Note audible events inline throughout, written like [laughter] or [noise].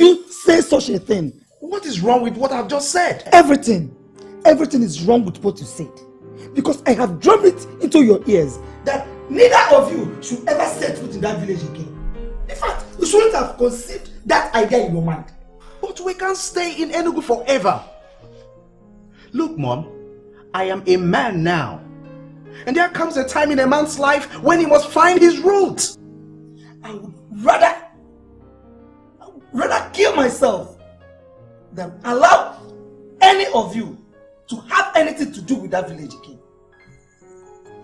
You say such a thing? What is wrong with what I've just said? Everything. Everything is wrong with what you said. Because I have drummed it into your ears that neither of you should ever set foot in that village again. In fact, you shouldn't have conceived that idea in your mind. But we can't stay in Enugu forever. Look, Mom, I am a man now. And there comes a time in a man's life when he must find his roots. I would rather, rather kill myself than allow any of you to have anything to do with that village again.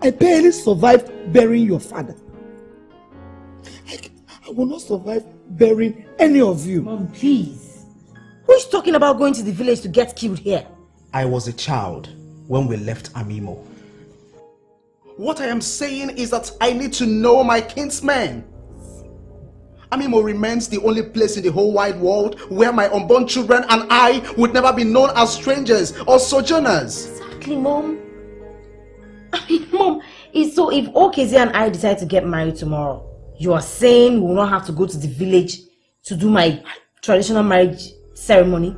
I barely survived burying your father. I, I will not survive burying any of you. Mom, please. Who's talking about going to the village to get killed here? I was a child when we left Amimo. What I am saying is that I need to know my kinsmen. Amimo remains the only place in the whole wide world where my unborn children and I would never be known as strangers or sojourners. Exactly, Mom. I mean, Mom, so if Okeze and I decide to get married tomorrow, you are saying we will not have to go to the village to do my traditional marriage ceremony?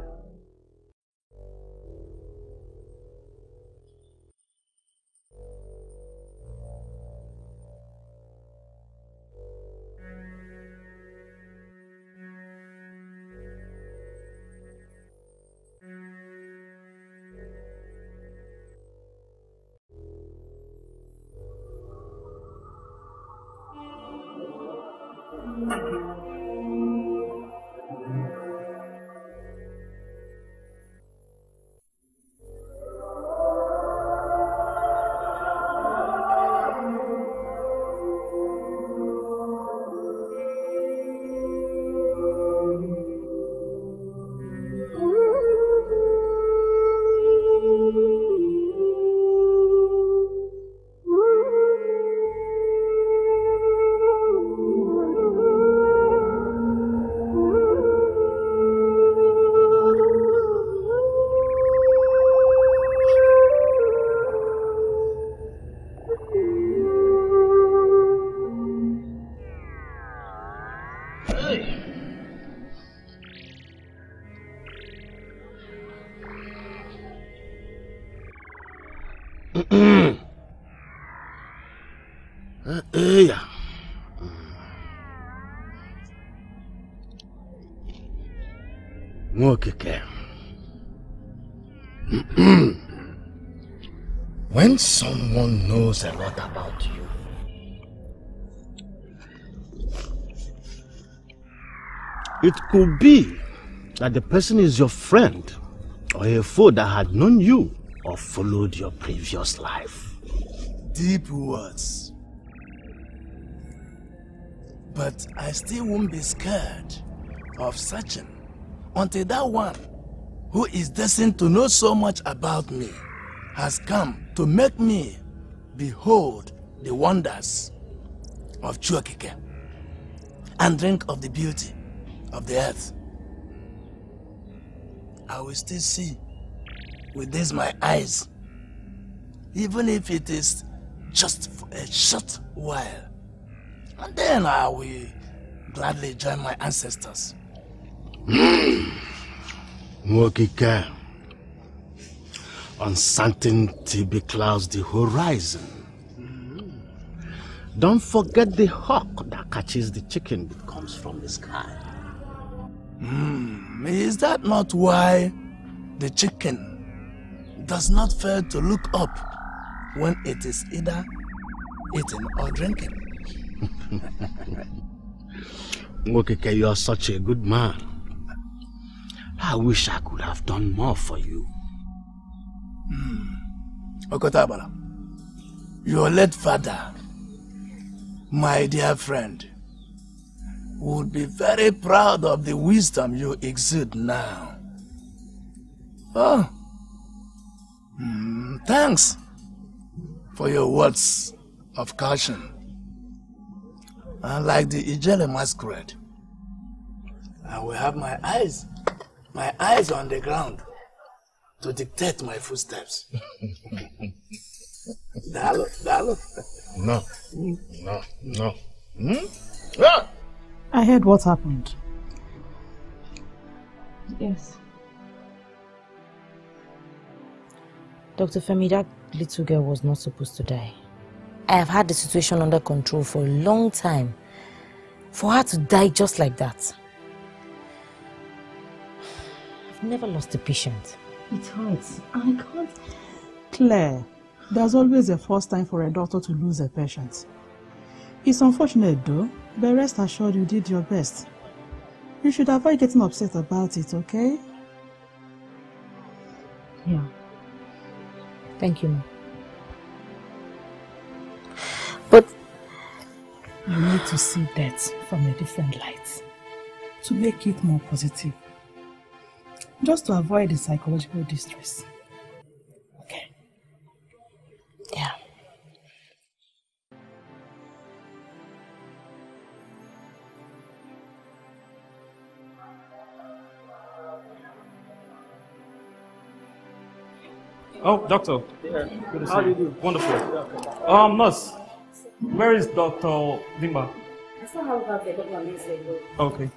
Knows a lot about you, it could be that the person is your friend or a foe that had known you or followed your previous life. Deep words. But I still won't be scared of searching until that one who is destined to know so much about me has come to make me behold the wonders of Chuakike and drink of the beauty of the earth. I will still see with these my eyes, even if it is just for a short while. And then I will gladly join my ancestors. Hmm. Nwokike, uncertainty beclouds the horizon. Don't forget the hawk that catches the chicken that comes from the sky. Hmm, is that not why the chicken does not fail to look up when it is either eating or drinking? [laughs] Nwokike, you are such a good man. I wish I could have done more for you. Hmm. Okotabara, your late father, my dear friend, would be very proud of the wisdom you exude now. Oh, mm, thanks for your words of caution. Unlike the Ijele masquerade, I will have my eyes, my eyes on the ground to dictate my footsteps. Dalo, Dalo. No, no, no. Hmm? I heard what happened. Yes. Dr. Femi, that little girl was not supposed to die. I have had the situation under control for a long time. For her to die just like that. I've never lost a patient. It hurts. I can't. Claire, there's always a first time for a doctor to lose a patient. It's unfortunate though, but rest assured you did your best. You should avoid getting upset about it, okay? Yeah. Thank you, ma. But you need to see death from a different light to make it more positive. Just to avoid the psychological distress. Okay. Yeah. Oh, doctor. Yeah. Good to How see do you. you do? Wonderful. Um, nurse, where is Dr. Dimba? I saw how bad they got one minute ago. Okay.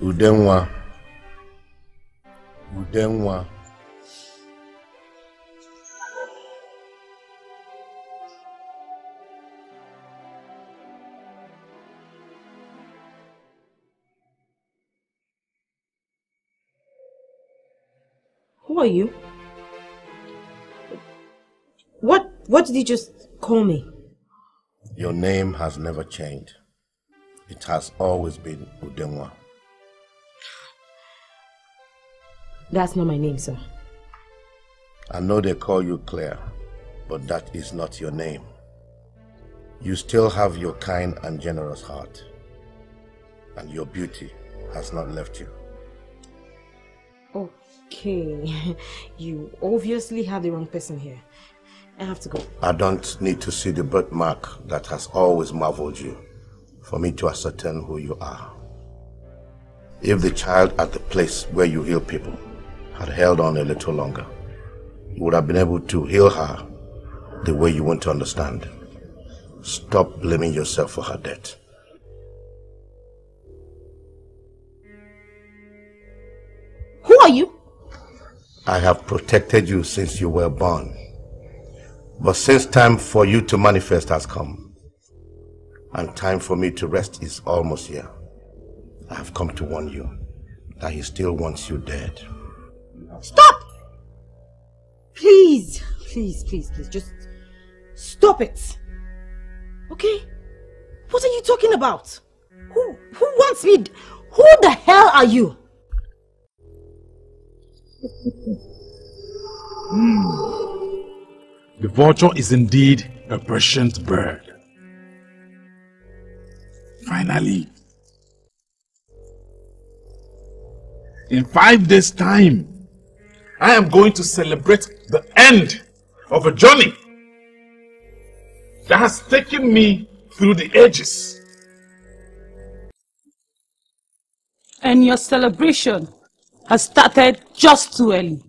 Udenwa. Udenwa. Who are you? What what did you just call me? Your name has never changed. It has always been Udenwa. That's not my name, sir. I know they call you Claire, but that is not your name. You still have your kind and generous heart, and your beauty has not left you. Okay. [laughs] You obviously have the wrong person here. I have to go. I don't need to see the birthmark that has always marveled you for me to ascertain who you are. If the child at the place where you heal people had held on a little longer, you would have been able to heal her the way you want to understand. Stop blaming yourself for her death. Who are you? I have protected you since you were born. But since time for you to manifest has come, and time for me to rest is almost here, I have come to warn you that he still wants you dead. Please, please, please, please, just stop it. Okay? What are you talking about? Who who wants me? Who the hell are you? Hmm. The vulture is indeed a prescient bird. Finally. In five days' time, I am going to celebrate the end of a journey that has taken me through the ages. And your celebration has started just too early.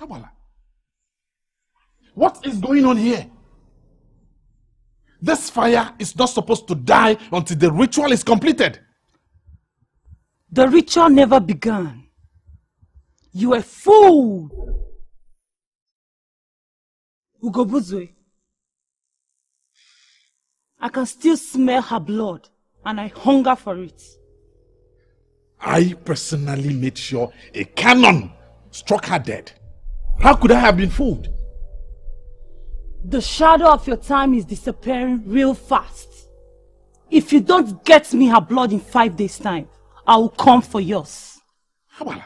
Habala. What is going on here? This fire is not supposed to die until the ritual is completed. The ritual never began. You a fool! Ugobuzwe. I can still smell her blood and I hunger for it. I personally made sure a cannon struck her dead. How could I have been fooled? The shadow of your time is disappearing real fast. If you don't get me her blood in five days' time, I will come for yours. Habala.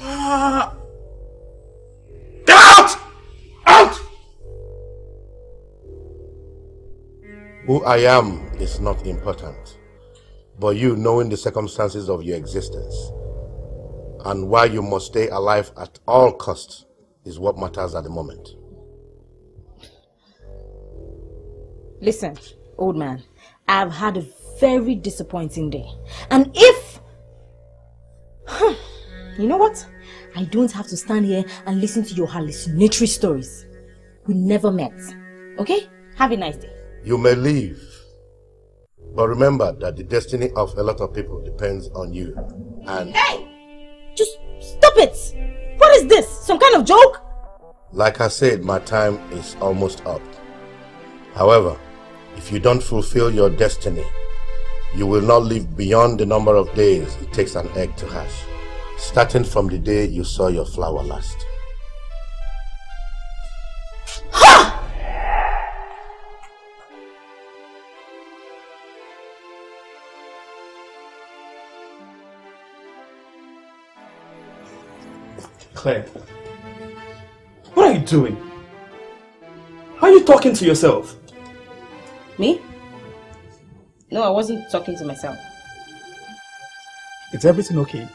Ah. Who I am is not important, but you knowing the circumstances of your existence and why you must stay alive at all costs is what matters at the moment. Listen, old man, I've had a very disappointing day. And if... You know what? I don't have to stand here and listen to your hallucinatory stories. We never met. Okay? Have a nice day. You may leave, but remember that the destiny of a lot of people depends on you. And Hey! Just stop it! What is this? Some kind of joke? like I said, my time is almost up. However, if you don't fulfill your destiny, you will not live beyond the number of days it takes an egg to hatch, starting from the day you saw your flower last. Claire, what are you doing? Are you talking to yourself? Me? No, I wasn't talking to myself. Is everything okay?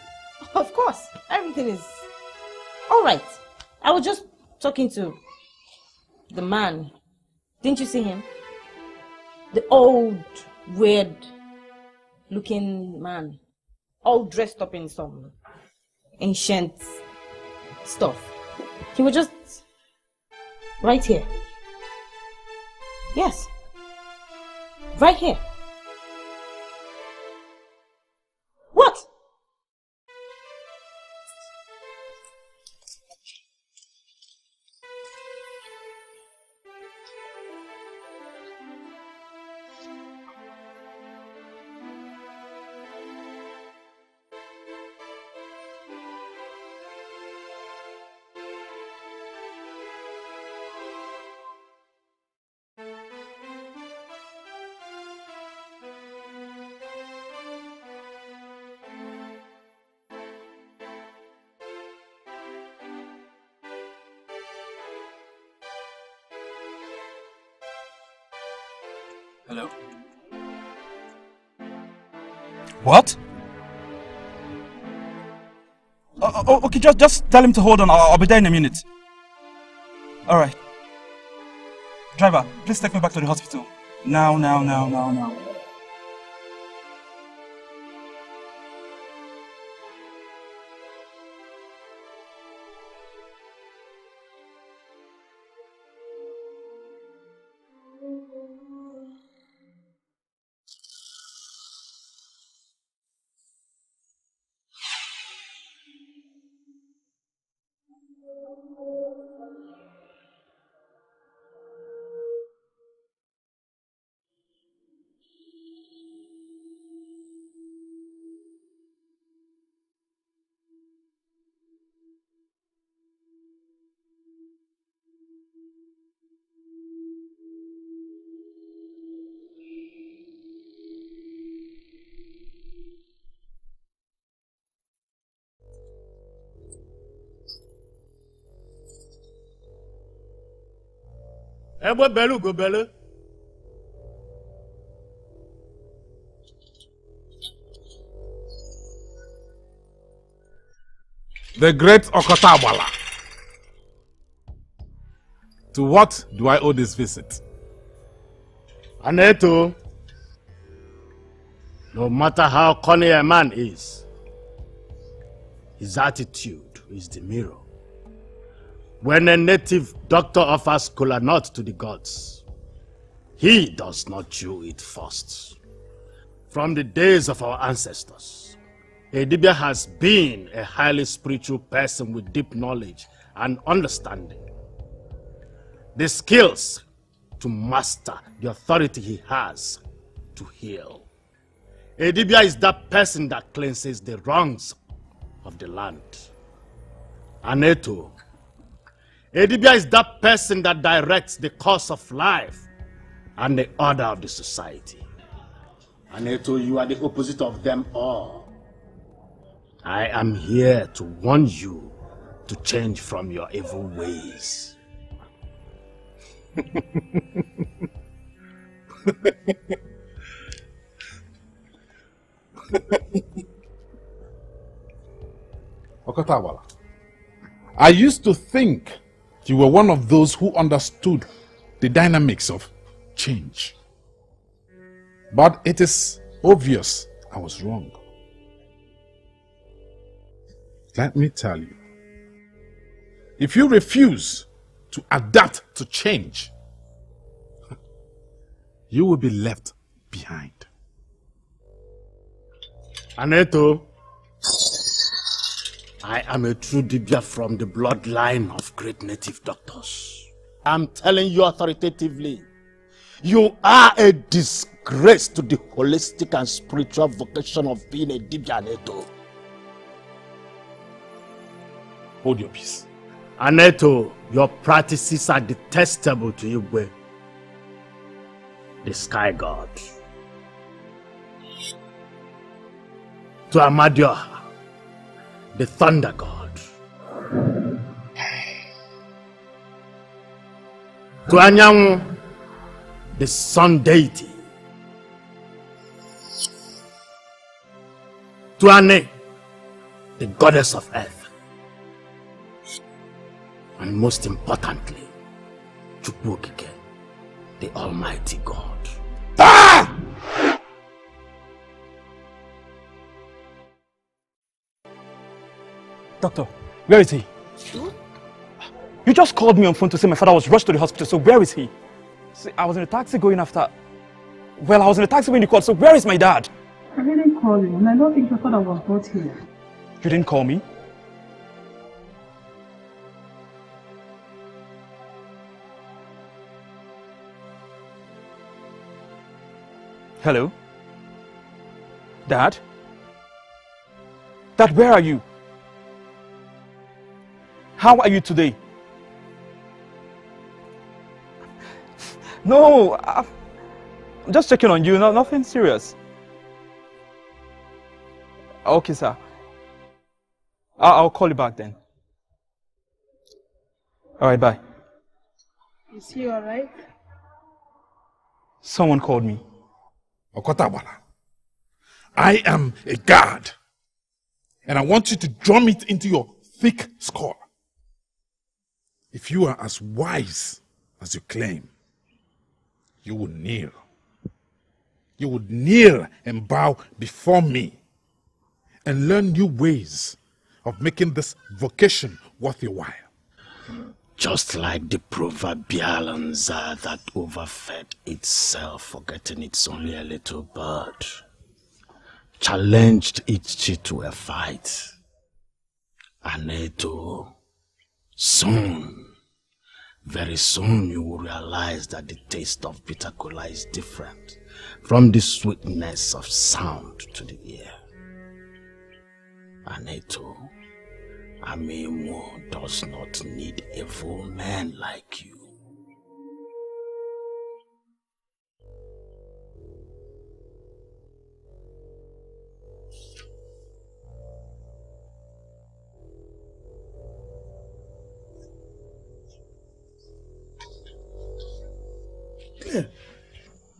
Of course, everything is all right. I was just talking to the man. Didn't you see him? The old, weird looking man. All dressed up in some ancient stuff. He was just right here. Yes. Right here. What? Oh, oh, okay, just just tell him to hold on. I'll, I'll be there in a minute. All right. Driver, please take me back to the hospital. Now, now, now, now, now. Egbe belu go belu The great Okota Agbala. To what do I owe this visit? Aneto, no matter how cunning a man is, his attitude is the mirror. When a native doctor offers kola nut to the gods, he does not chew it first. From the days of our ancestors, Edibia has been a highly spiritual person with deep knowledge and understanding. The skills to master the authority he has to heal. Edibia is that person that cleanses the wrongs of the land. Aneto, Edibia is that person that directs the course of life and the order of the society. Aneto, you are the opposite of them all. I am here to warn you to change from your evil ways. [laughs] Okotawala, I used to think you were one of those who understood the dynamics of change. But it is obvious I was wrong. Let me tell you, if you refuse to adapt to change, [laughs] you will be left behind. Aneto, I am a true Dibia from the bloodline of great native doctors. I'm telling you authoritatively, you are a disgrace to the holistic and spiritual vocation of being a Dibia Aneto. Hold your peace. Aneto, your practices are detestable to Igwe, the sky god. To Amadioha, the thunder god. To the sun deity. To Ane, the goddess of earth. And most importantly, Chukwukike, the Almighty God. Doctor, where is he? You just called me on phone to say my father was rushed to the hospital, so where is he? See, I was in a taxi going after... Well, I was in a taxi when you called, so where is my dad? I didn't call you, and I don't think your father was brought here. You didn't call me? Hello? Dad? Dad, where are you? How are you today? No, I- I'm just checking on you, no, nothing serious. Okay, sir. I'll, I'll call you back then. Alright, bye. Is he alright? Someone called me. Okotabala, I am a god. And I want you to drum it into your thick skull. If you are as wise as you claim, you would kneel. You would kneel and bow before me and learn new ways of making this vocation worth your while. Just like the proverbial anza that overfed itself, forgetting it's only a little bird, challenged chief to a fight. Aneto, soon, very soon you will realize that the taste of bitter kola is different from the sweetness of sound to the ear. Aneto, Amimo does not need evil men like you.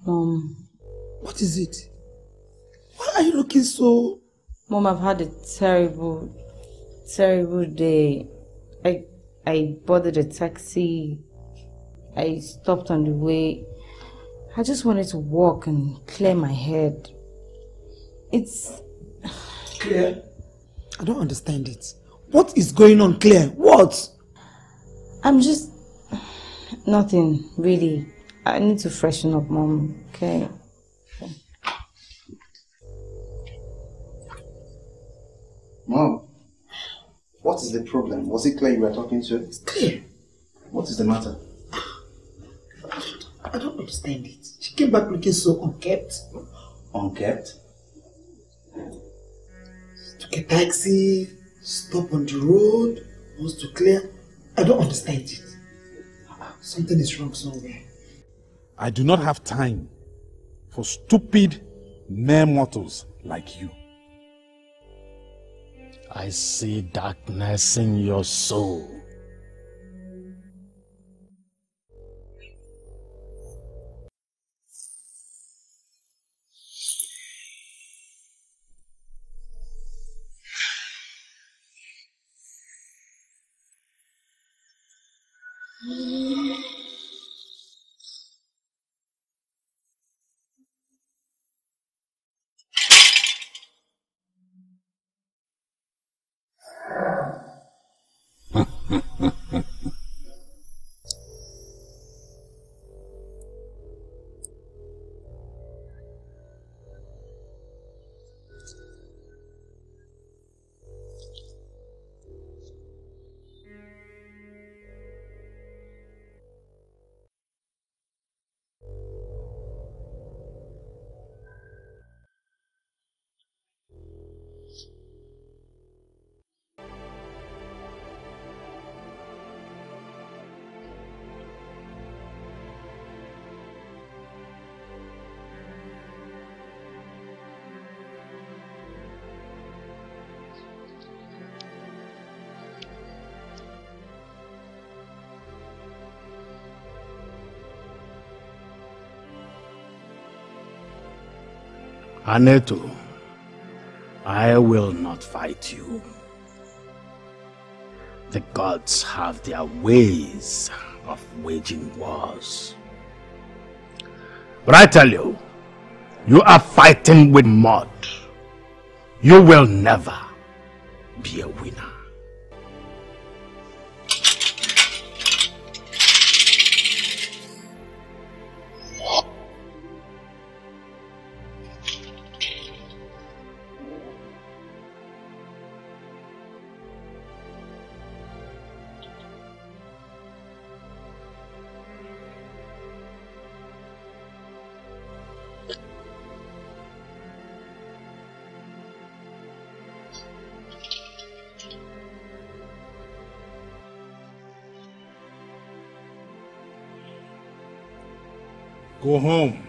Mom, what is it? Why are you looking so... Mom, I've had a terrible, terrible day. I, I boarded a taxi. I stopped on the way. I just wanted to walk and clear my head. It's... Clear? I don't understand it. What is going on, Claire? What? I'm just... Nothing, really. I need to freshen up, Mom, okay? Mom, what is the problem? Was it Claire you were talking to? It's Claire. What is the matter? I don't understand it. She came back looking so unkept. Unkept? Took a taxi, stop on the road, wants to clear. I don't understand it. Something is wrong somewhere. I do not have time for stupid mere mortals like you. I see darkness in your soul. Aneto, I will not fight you. The gods have their ways of waging wars. But I tell you, you are fighting with mud. You will never Home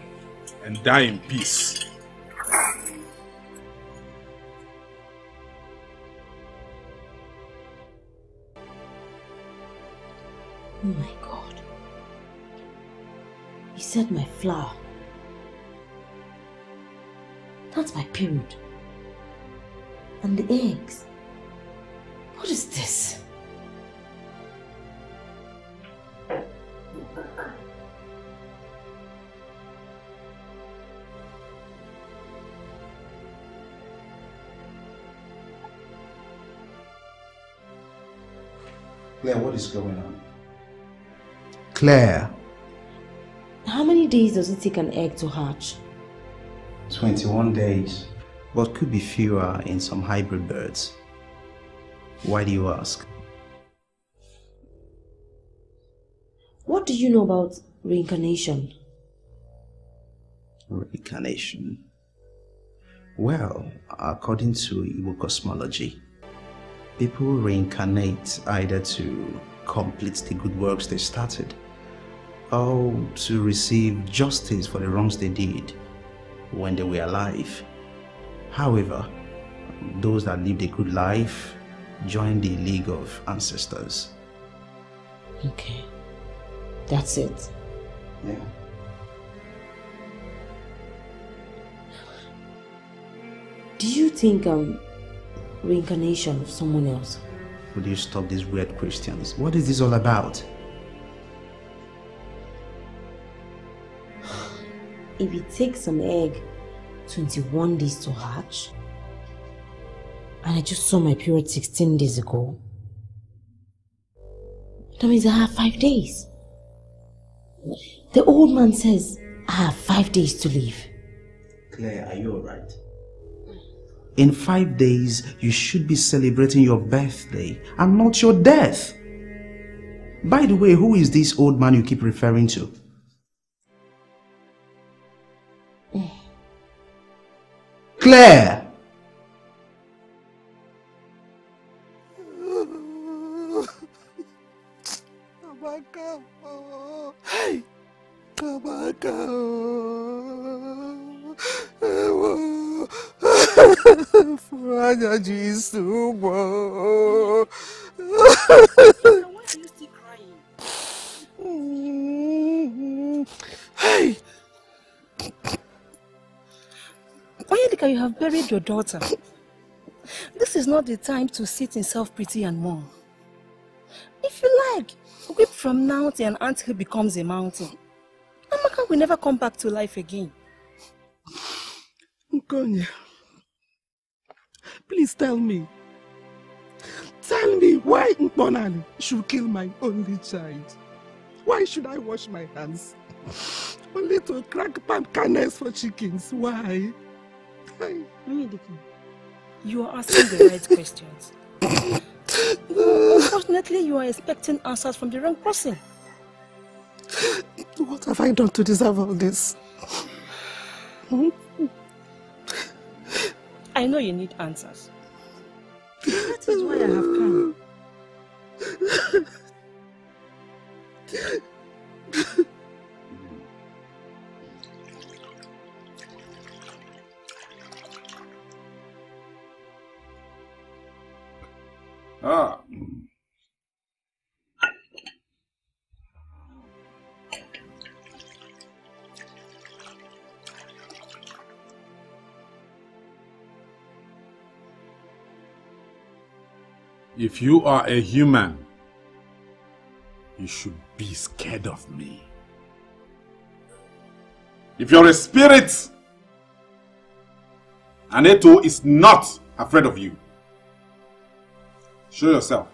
and die in peace. Oh my god. You said my flower. That's my period. And the eggs. Going on? Claire, How many days does it take an egg to hatch? 21 days, but could be fewer in some hybrid birds. Why do you ask? What do you know about reincarnation? Reincarnation. Well, according to Igbo cosmology, people reincarnate either to complete the good works they started or to receive justice for the wrongs they did when they were alive. However, those that lived a good life join the League of Ancestors. Okay. That's it. Yeah. Do you think I'm reincarnation of someone else? Would you stop these weird questions? What is this all about? [sighs] If it takes an egg 21 days to hatch, and I just saw my period 16 days ago, that means I have five days. The old man says I have five days to live. Claire, are you alright? In five days, you should be celebrating your birthday and not your death. By the way, who is this old man you keep referring to? Claire! Fanya jisubo. Hey! Oyedika, you have buried your daughter. This is not the time to sit in self-pity and mourn. If you like, weep from now till an anthill becomes a mountain, Amaka will never come back to life again. Nkonya, please tell me. Tell me why Mponani should kill my only child. Why should I wash my hands? [sighs] Only to crack palm kernels for chickens. Why? Why? You are asking the right [laughs] questions. Unfortunately, you are expecting answers from the wrong person. What have I done to deserve all this? Hmm? I know you need answers. That is why I have come. Ah. If you are a human, you should be scared of me. If you're a spirit, Aneto is not afraid of you. Show yourself.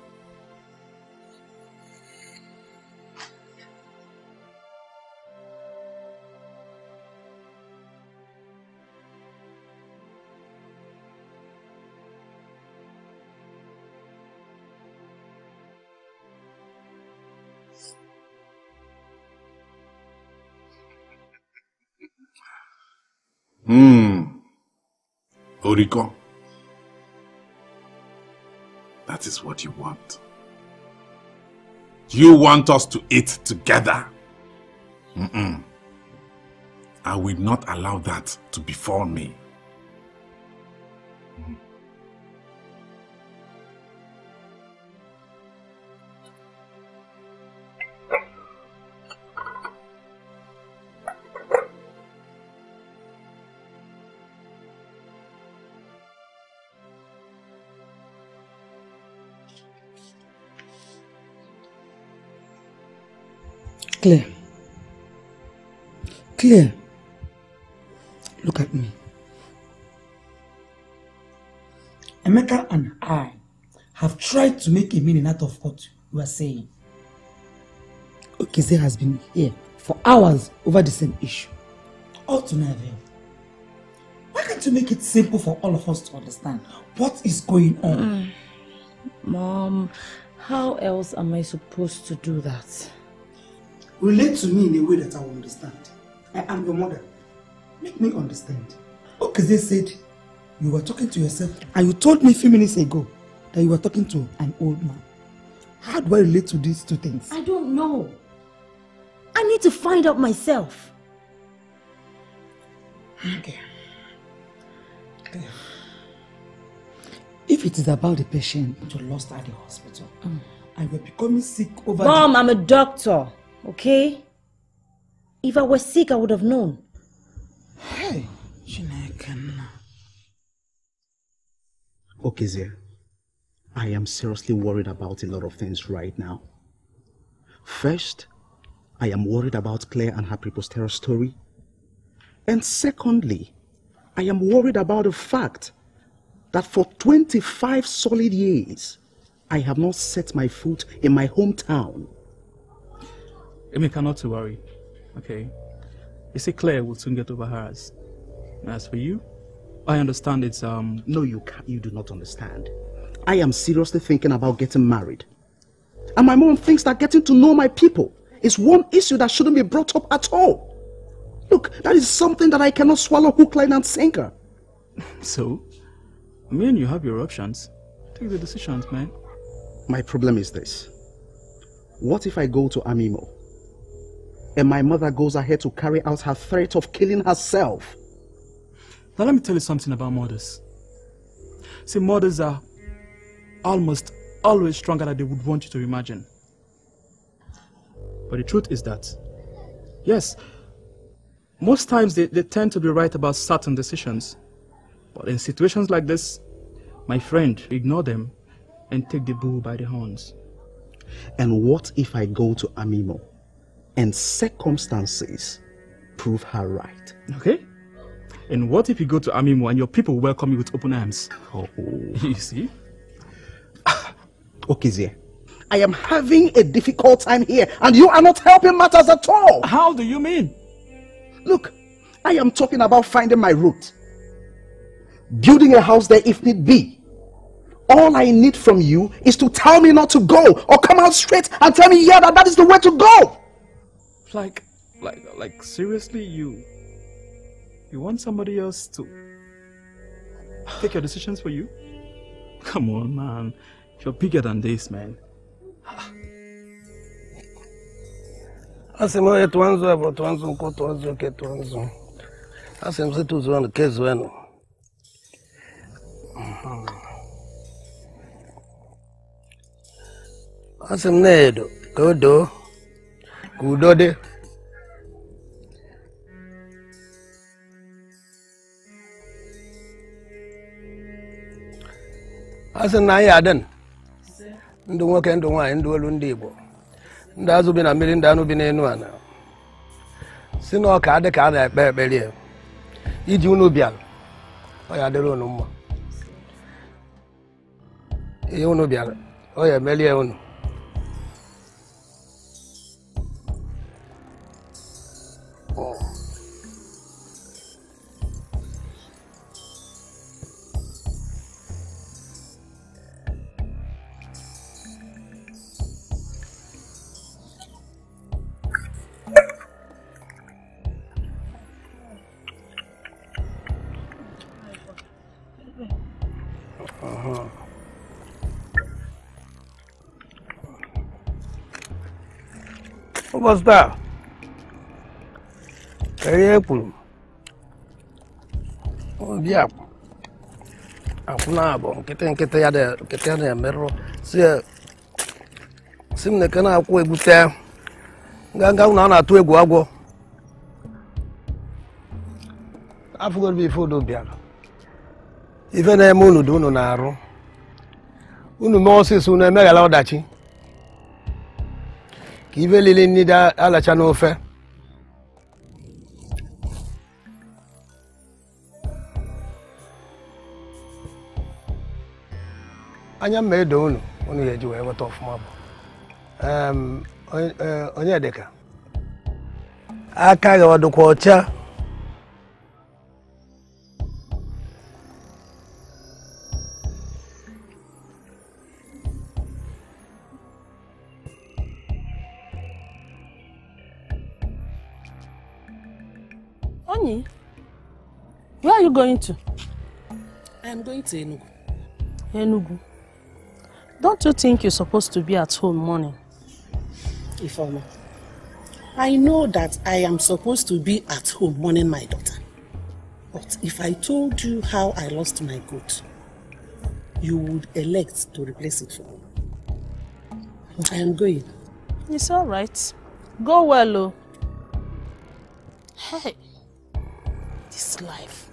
Oriko. That is what you want. You want us to eat together. Mm-mm. I will not allow that to befall me. Mm. Claire. Claire. Look at me. Emeka and I have tried to make a meaning out of what you are saying. Okize has been here for hours over the same issue. All to no avail. Why can't you make it simple for all of us to understand what is going on? Mm. Mom, how else am I supposed to do that? Relate to me in a way that I will understand. I am your mother. Make me understand. Okize said you were talking to yourself and you told me a few minutes ago that you were talking to an old man. How do I relate to these two things? I don't know. I need to find out myself. Okay. okay. If it is about the patient you lost at the hospital, mm. and you're becoming sick over Mom, the... I'm a doctor, okay? If I was sick, I would have known. Hey, Chineke. Okay, Zia. I am seriously worried about a lot of things right now. First, I am worried about Claire and her preposterous story. And secondly, I am worried about the fact that for 25 solid years, I have not set my foot in my hometown. Emeka, not to worry, okay? You see, Claire will soon get over hers. As for you, I understand it's, um... No, you can't, you do not understand. I am seriously thinking about getting married. And my mom thinks that getting to know my people is one issue that shouldn't be brought up at all. Look, that is something that I cannot swallow hook, line, and sinker. [laughs] So, me and you have your options. Take the decisions, man. My problem is this. What if I go to Amimo and my mother goes ahead to carry out her threat of killing herself? Now let me tell you something about mothers. See, mothers are almost always stronger than they would want you to imagine. But the truth is that, yes, most times they, they tend to be right about certain decisions. But in situations like this, my friend, ignore them and take the bull by the horns. And what if I go to Amimo and circumstances prove her right? Okay? And what if you go to Amimo and your people welcome you with open arms? Oh. [laughs] You see? Ah, Okezie, I am having a difficult time here and you are not helping matters at all. How do you mean? Look, I am talking about finding my route. Building a house there if need be. All I need from you is to tell me not to go or come out straight and tell me yeah that that is the way to go. Like, like, like, seriously, you, you want somebody else to take your decisions for you? [laughs] Come on, man. You're bigger than this, man. asị m onye tụọ nzu bụ tụọ nzu nkwụ tụọ nzu oke tụọ nzu asị m sị ka udo dị asị m na anyị adịn ndụ nwoke ndụ nwaanyị ndụ olu ndị Igbo ndị azụ bi na mmiri ndị anụ bi n'elu ala si na ọka adị ka a na-ekpe ekpere iji unu bịara ọ ya unu mma. Ihe unu bịara ọ ya emelie unu. Ụbọchị taa ka ihe e kwuru obi akwụ akwụ na abụọ nkịtị nkịtị ya nkịtị ya na-emerụ si m na eke na-akwụ egbute nganga na ọ na-atụ egwu agwọ afụgoro ife udo bịara ife na-eme unu dị unu na-arụ unu mee ọsịsọ unu emeghara ọdachi ka ife lili dị alacha n'ofe anya mma edo unu unu ga-eji wee nweta ọfụma bụ. Onye- eh, dịka aka gị ọ dịkwa ọcha. You going to? I am going to Enugu. Enugu. Don't you think you're supposed to be at home morning? Ifeoma, I know that I am supposed to be at home mourning my daughter. But if I told you how I lost my goat, you would elect to replace it for me. I am going. It's all right. Go well, oh. Hey, this life.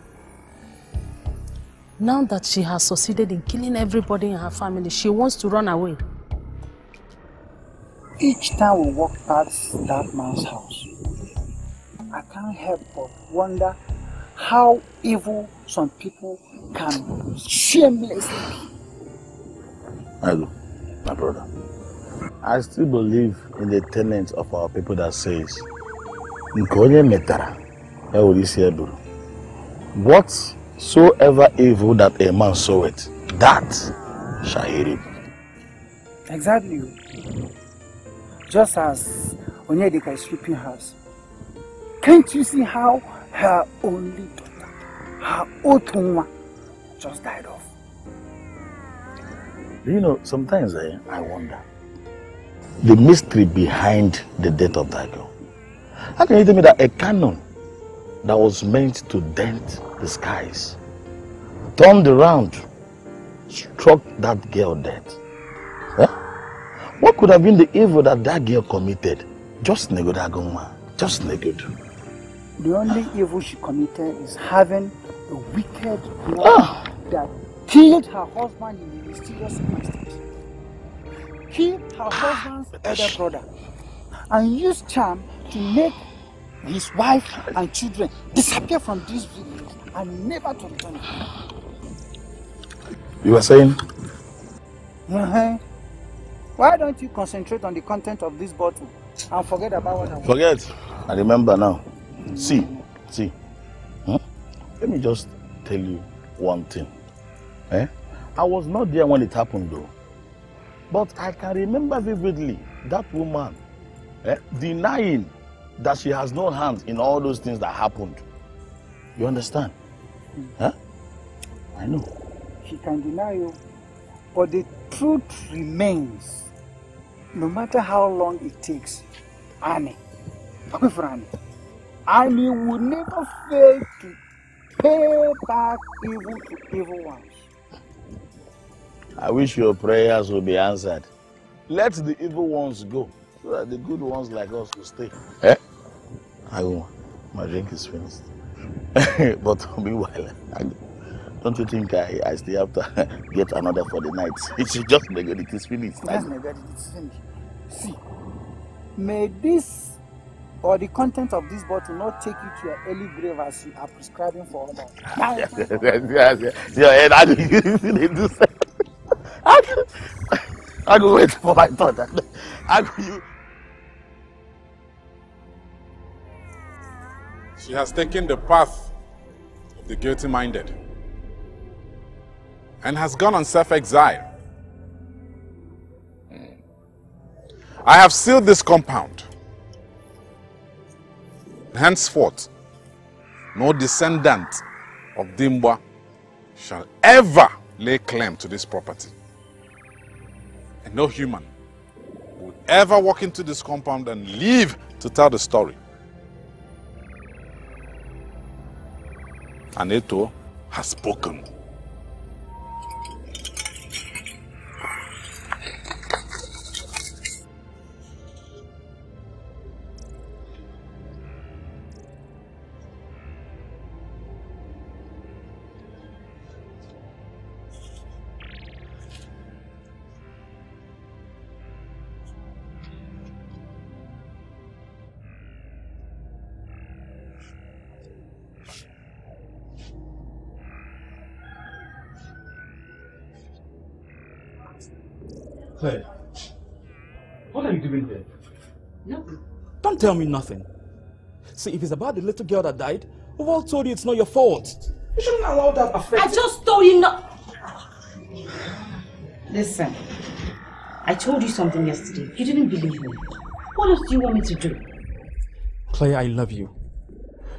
Now that she has succeeded in killing everybody in her family, she wants to run away. Each time we walk past that man's house, I can't help but wonder how evil some people can shamelessly be. Hello, my brother. I still believe in the tenets of our people that says, nke onye metara, ya were isi Whatsoever evil that a man soweth, that shall he reap. Exactly. Just as Onyedika is sweeping house. Can't you see how her only daughter, her Otunwa, just died off? You know, sometimes eh, I wonder the mystery behind the death of that girl. How can you tell me that a cannon that was meant to dent the skies turned around, struck that girl dead? Huh? What could have been the evil that that girl committed? Just Negodagoma. Just Negodu. The only evil she committed is having a wicked blood ah. that killed her husband in a mysterious circumstance. kill her ah, husband's elder brother and use charm to make his wife and children disappear from this village and never to return. You were saying? Uh-huh. Why don't you concentrate on the content of this bottle and forget about what I want? Forget. I remember now. See, see. Hmm? Let me just tell you one thing. Eh? I was not there when it happened though. But I can remember vividly that woman eh, denying that she has no hand in all those things that happened. You understand? Huh? I know. She can deny you, but the truth remains. No matter how long it takes, Annie, Papa for Annie, Annie will never fail to pay back evil to evil ones. I wish your prayers will be answered. Let the evil ones go so that the good ones like us will stay. Eh? I go. My drink is finished. [laughs] but meanwhile, I, don't you think I, I still have to [laughs] get another for the night? [laughs] It should just make it is finished. Yes, my God, it is finished. See, may this or the content of this bottle not take you to your early grave as you are prescribing for others. yes, yes, yes, yes. Your head, I do, I go wait for my thought. I go, you. She has taken the path of the guilty minded and has gone on self exile. I have sealed this compound. Henceforth, no descendant of Dimba shall ever lay claim to this property. And no human will ever walk into this compound and live to tell the story. Aneto has tell me nothing. See, if it's about the little girl that died, we've all told you it's not your fault. You shouldn't allow that affect I just told you not. Listen, I told you something yesterday. You didn't believe me. What else do you want me to do? Claire, I love you.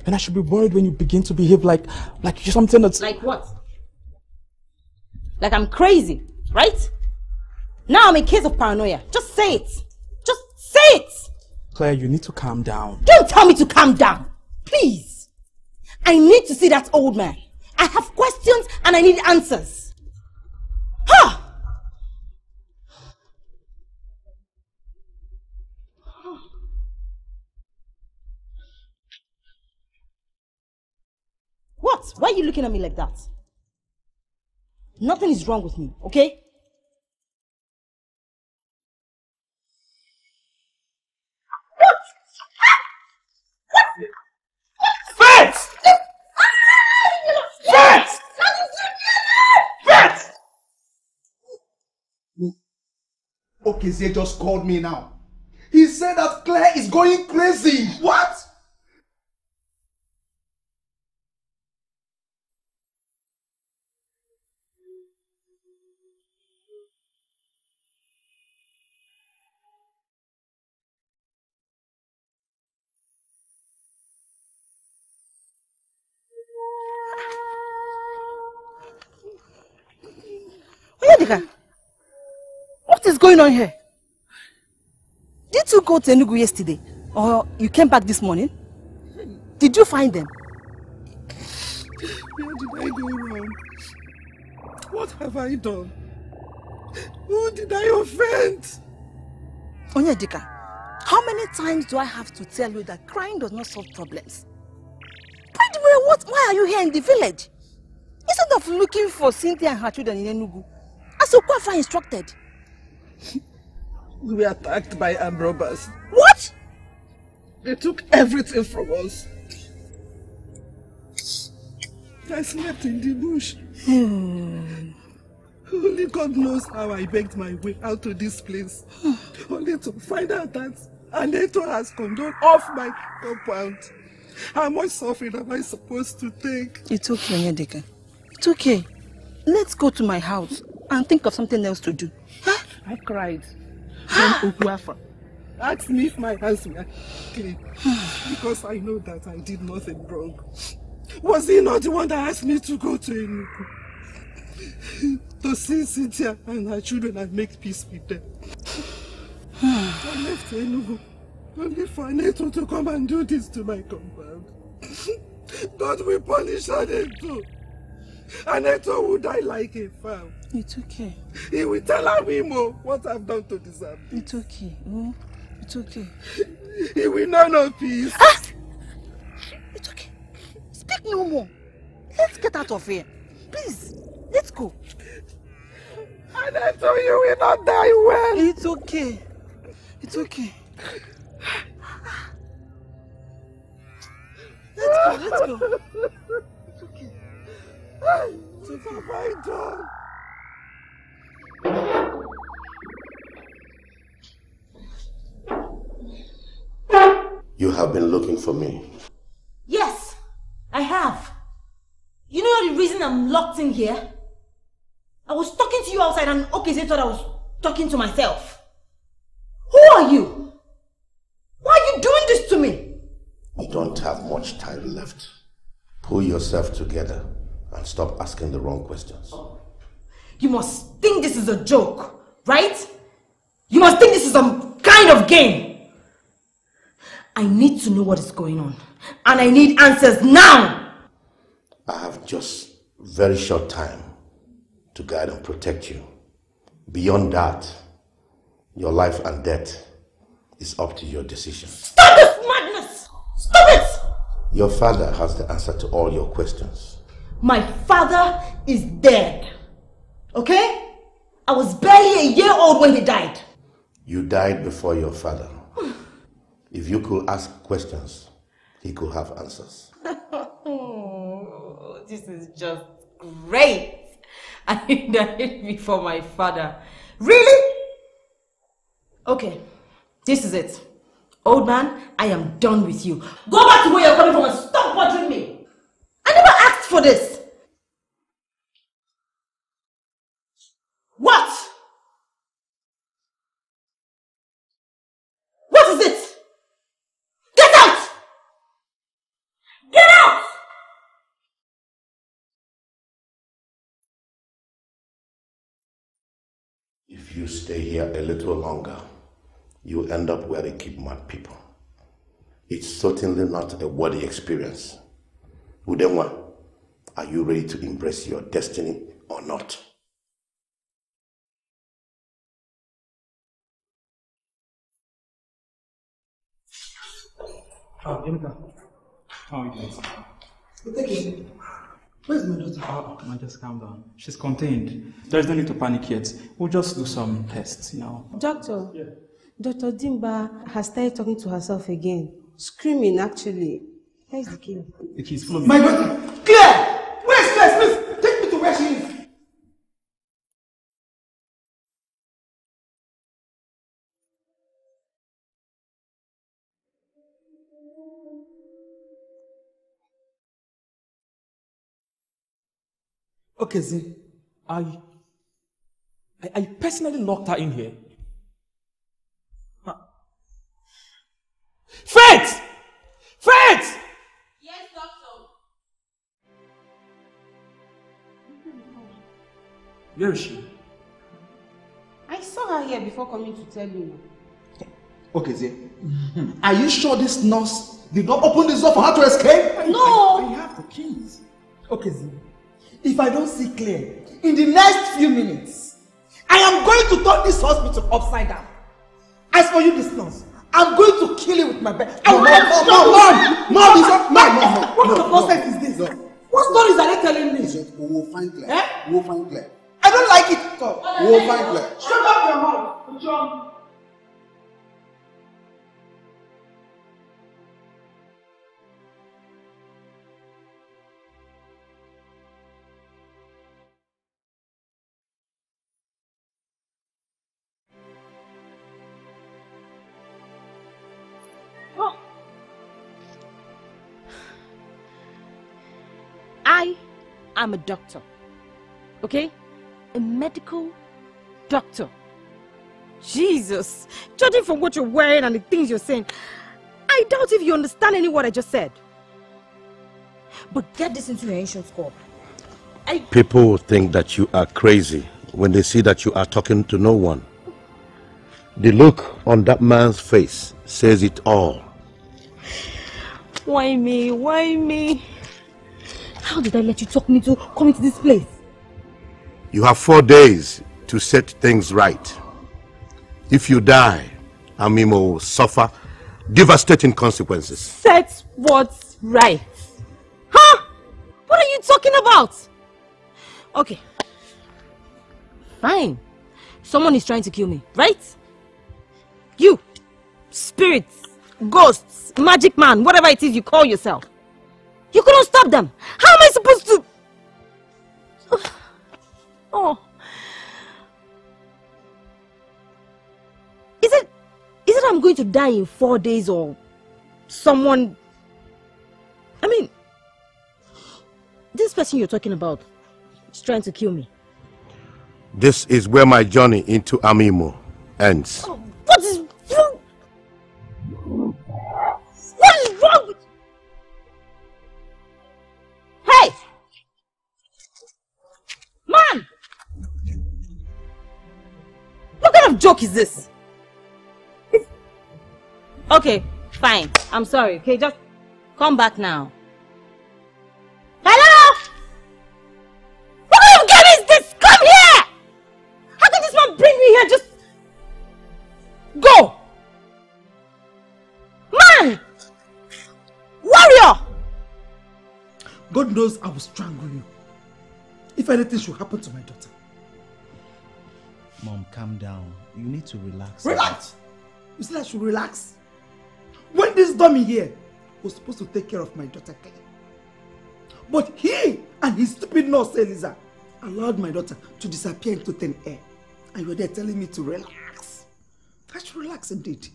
And I should be worried when you begin to behave like like you're something that's Like what? Like I'm crazy, right? Now I'm a case of paranoia. Just say it. Just say it. Claire, you need to calm down. Don't tell me to calm down. Please. I need to see that old man. I have questions and I need answers. Ha! What? Why are you looking at me like that? Nothing is wrong with me, okay? Okezie just called me now. He said that Claire is going crazy. What? Going on here? Did you go to Enugu yesterday? Or you came back this morning? Did you find them? Where did I go wrong? What have I done? Who did I offend? Onyedika, how many times do I have to tell you that crying does not solve problems? By the way, what, why are you here in the village? Instead of looking for Cynthia and her children in Enugu, as Okwafa instructed. [laughs] We were attacked by armed robbers. What? They took everything from us. I slept in the bush. [sighs] Only God knows how I begged my way out of this place. [sighs] Only to find out that Aneto has condoned off my compound. How much suffering am I supposed to take? It's okay, Onyedika. It's okay. Let's go to my house and think of something else to do. I cried. Then [gasps] Okuafa asked me if my house were clean. because I know that I did nothing wrong. Was he not the one that asked me to go to Enugu? to see Cynthia and her children and make peace with them. [sighs] I left Enugu only for Neto to come and do this to my compound. God will punish Aneto. Aneto will die like a fowl. It's okay. He will tell Amimo what I've done to deserve this. It's okay. Mm? It's okay. He will not know peace. Ah! It's okay. Speak no more. Let's get out of here. Please, let's go. Aneto, you will not die well. It's okay. It's okay. Let's go, let's go. It's okay. What have I done? You have been looking for me. Yes, I have. You know the reason I'm locked in here? I was talking to you outside and Okezie thought I was talking to myself. Who are you? Why are you doing this to me? You don't have much time left. Pull yourself together and stop asking the wrong questions. Oh. You must think this is a joke, right? You must think this is some kind of game. I need to know what is going on. And I need answers now! I have just very short time to guide and protect you. Beyond that, your life and death is up to your decision. Stop this madness! Stop it! Your father has the answer to all your questions. My father is dead. Okay? I was barely a year old when he died. You died before your father. [sighs] If you could ask questions, he could have answers. oh, [laughs] this is just great. [laughs] I died before my father. Really? Okay, this is it. Old man, I am done with you. Go back to where you're coming from and stop bothering me. Asked for this. What? What is it? Get out! Get out! If you stay here a little longer, you'll end up where they keep mad people. It's certainly not a worthy experience. Udenwa, are you ready to embrace your destiny or not? Ah, oh, Yemika. How are you doing? Okay. Where's my daughter? Oh, man, just calm down. She's contained. There's no need to panic yet. We'll just do some tests, you know. Doctor, Dr. Dimba has started talking to herself again. Screaming, actually. Where's the key? The keys, follow me. My daughter! Claire! Claire? Please, take me to where she is. Okay, Z. I, I, I personally locked her in here. Faith! Where is she? I saw her here before coming to tell you. Okay, Z. Are you sure this nurse did not open this door for her to escape? No! I have the keys. Okay, Z. If I don't see clear in the next few minutes, I am going to turn this hospital upside down. As for you, this nurse, I'm going to kill you with my bed. No, mom, mom, mom, mom, mom, it's not, mom, mom, mom. What no, kind of nonsense is this? What stories are they telling me? We will find Claire. Eh? We will find Claire. don't like it. Come. We'll find where. Shut up your mouth. John. Oh. I'm a doctor. Okay? A medical doctor. Jesus! Judging from what you're wearing and the things you're saying, I doubt if you understand any word I just said. But get this into your insurance score. I People will think that you are crazy when they see that you are talking to no one. The look on that man's face says it all. Why me? Why me? How did I let you talk me to come into this place? You have four days to set things right. If you die, Amimo will suffer devastating consequences. Set what's right. Huh? What are you talking about? Okay. Fine. Someone is trying to kill me, right? You. Spirits, ghosts, magic man, whatever it is you call yourself. You couldn't stop them. How am I supposed to... Oh. Is it... Is it I'm going to die in four days or someone... I mean... This person you're talking about is trying to kill me. This is where my journey into Amimo ends. What is this? [laughs] Okay, fine. I'm sorry, okay? Just come back now. Hello? What kind of game is this? Come here! How can this man bring me here just... Go! Man! Warrior! God knows I will strangle you. If anything should happen to my daughter. Mom, calm down. You need to relax. Relax! You said I should relax? When this dummy here was supposed to take care of my daughter Claire. But he and his stupid nurse Eliza allowed my daughter to disappear into thin air. And you're there telling me to relax. I should relax indeed.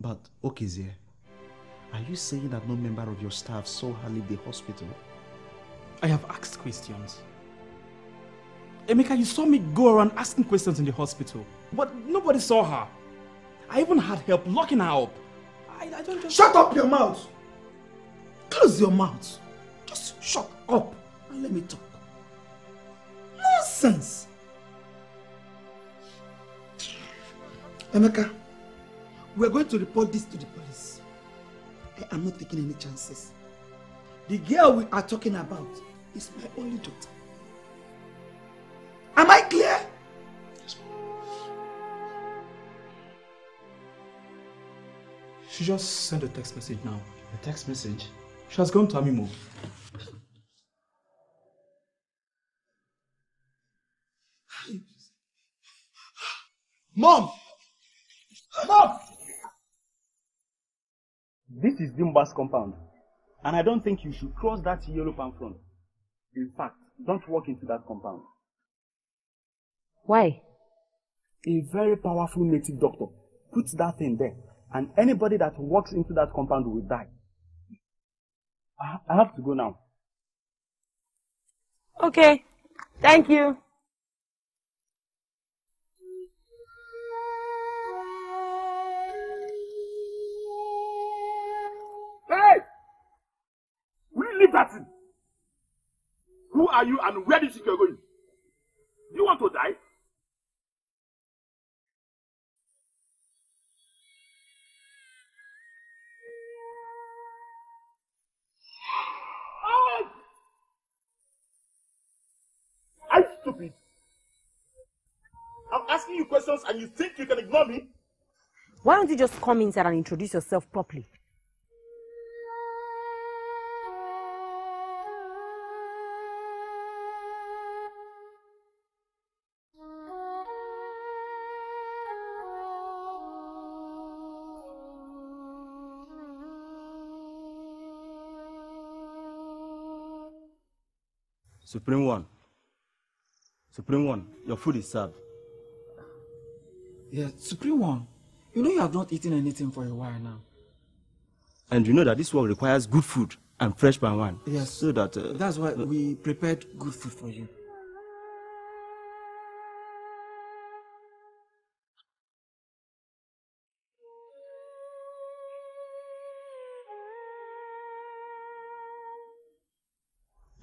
But, Okezie, are you saying that no member of your staff saw her leave the hospital? I have asked questions. Emeka, you saw me go around asking questions in the hospital, but nobody saw her. I even had help locking her up. I, I don't just... Shut up your mouth! Close your mouth. Just shut up and let me talk. Nonsense! Emeka, we're going to report this to the police. I am not taking any chances. The girl we are talking about is my only daughter. Am I clear? She just sent a text message now. A text message? She has gone to Amimo. Mom! Mom! This is Dimba's compound, and I don't think you should cross that yellow palm front. In fact, don't walk into that compound. Why? A very powerful native doctor puts that thing there, and anybody that walks into that compound will die. I I have to go now. Okay. Thank you. Hey! Will you leave that thing? Who are you and where do you think you're going? Do you want to die? Stupid. [laughs] I'm asking you questions and you think you can ignore me? Why don't you just come inside and introduce yourself properly? Supreme One. Supreme One, your food is served. Yeah, Supreme One, you know you have not eaten anything for a while now. And you know that this work requires good food and fresh palm wine. Yes. So that. Uh, That's why we prepared good food for you.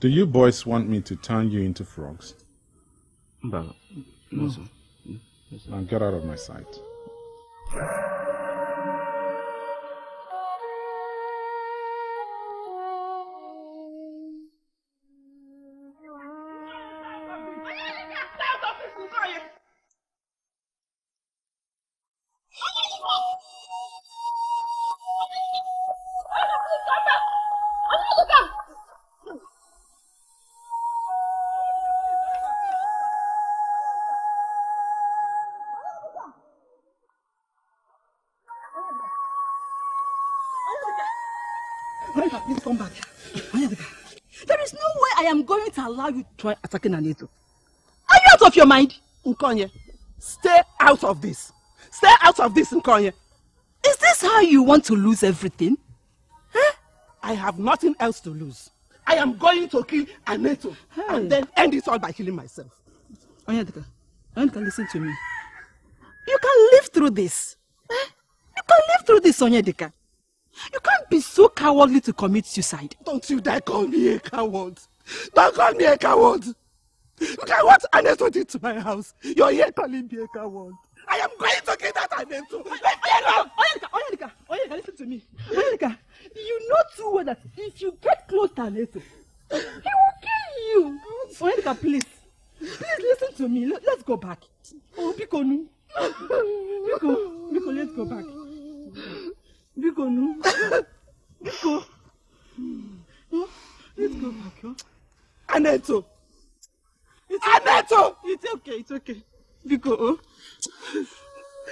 Do you boys want me to turn you into frogs? Mba, mm. no, sir. Now get out of my sight. To you try attacking Aneto. Are you out of your mind? Nkonye, stay out of this. Stay out of this, Nkonye. Is this how you want to lose everything? Eh? I have nothing else to lose. I am going to kill Aneto and then end it all by killing myself. Onyeka, Onyeka, listen to me. You can live through this. You can live through this, Onyedika. You can't so cowardly to commit suicide. Don't you dare call me a coward. Don't call me a coward. Look at what Aneto did to my house. You're here calling me a coward. I am going to get that Aneto. Oyedika, Oyedika, Oyedika, Oyedika, listen to me. Oyedika, you know too well that if you get close to Aneto, he will kill you. Oyedika, please. Please listen to me. Let, let's go back. Oh, Biko, no. Biko, Biko, let's go back. Biko, no. Biko. Oh, Let's go back, huh? Aneto. It's Aneto! It's okay, it's okay. Biko, oh.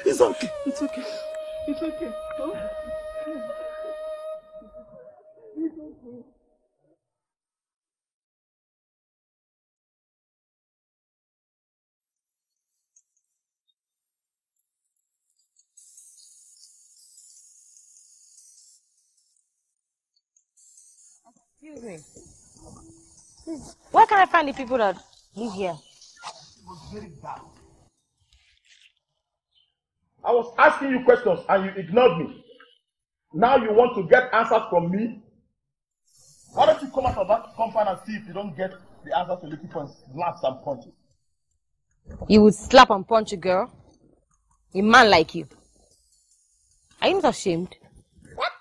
It's okay, it's okay. It's okay. Oh. Excuse me. Please, Where can I find the people that live here? I was asking you questions and you ignored me. Now you want to get answers from me? Why don't you come out of that compound and see if you don't get the answers you're looking for and slap some punches? You would slap and punch a girl? A man like you? Are you not ashamed? What?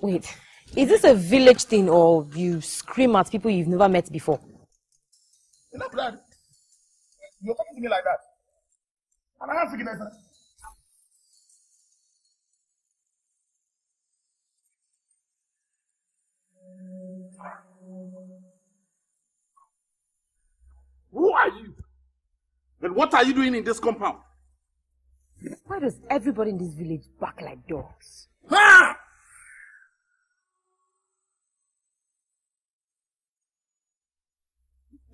Wait, is this a village thing or you scream at people you've never met before? Enough. You're talking to me like that. And I have that. Who are you? And what are you doing in this compound? Why does everybody in this village bark like dogs? Ha!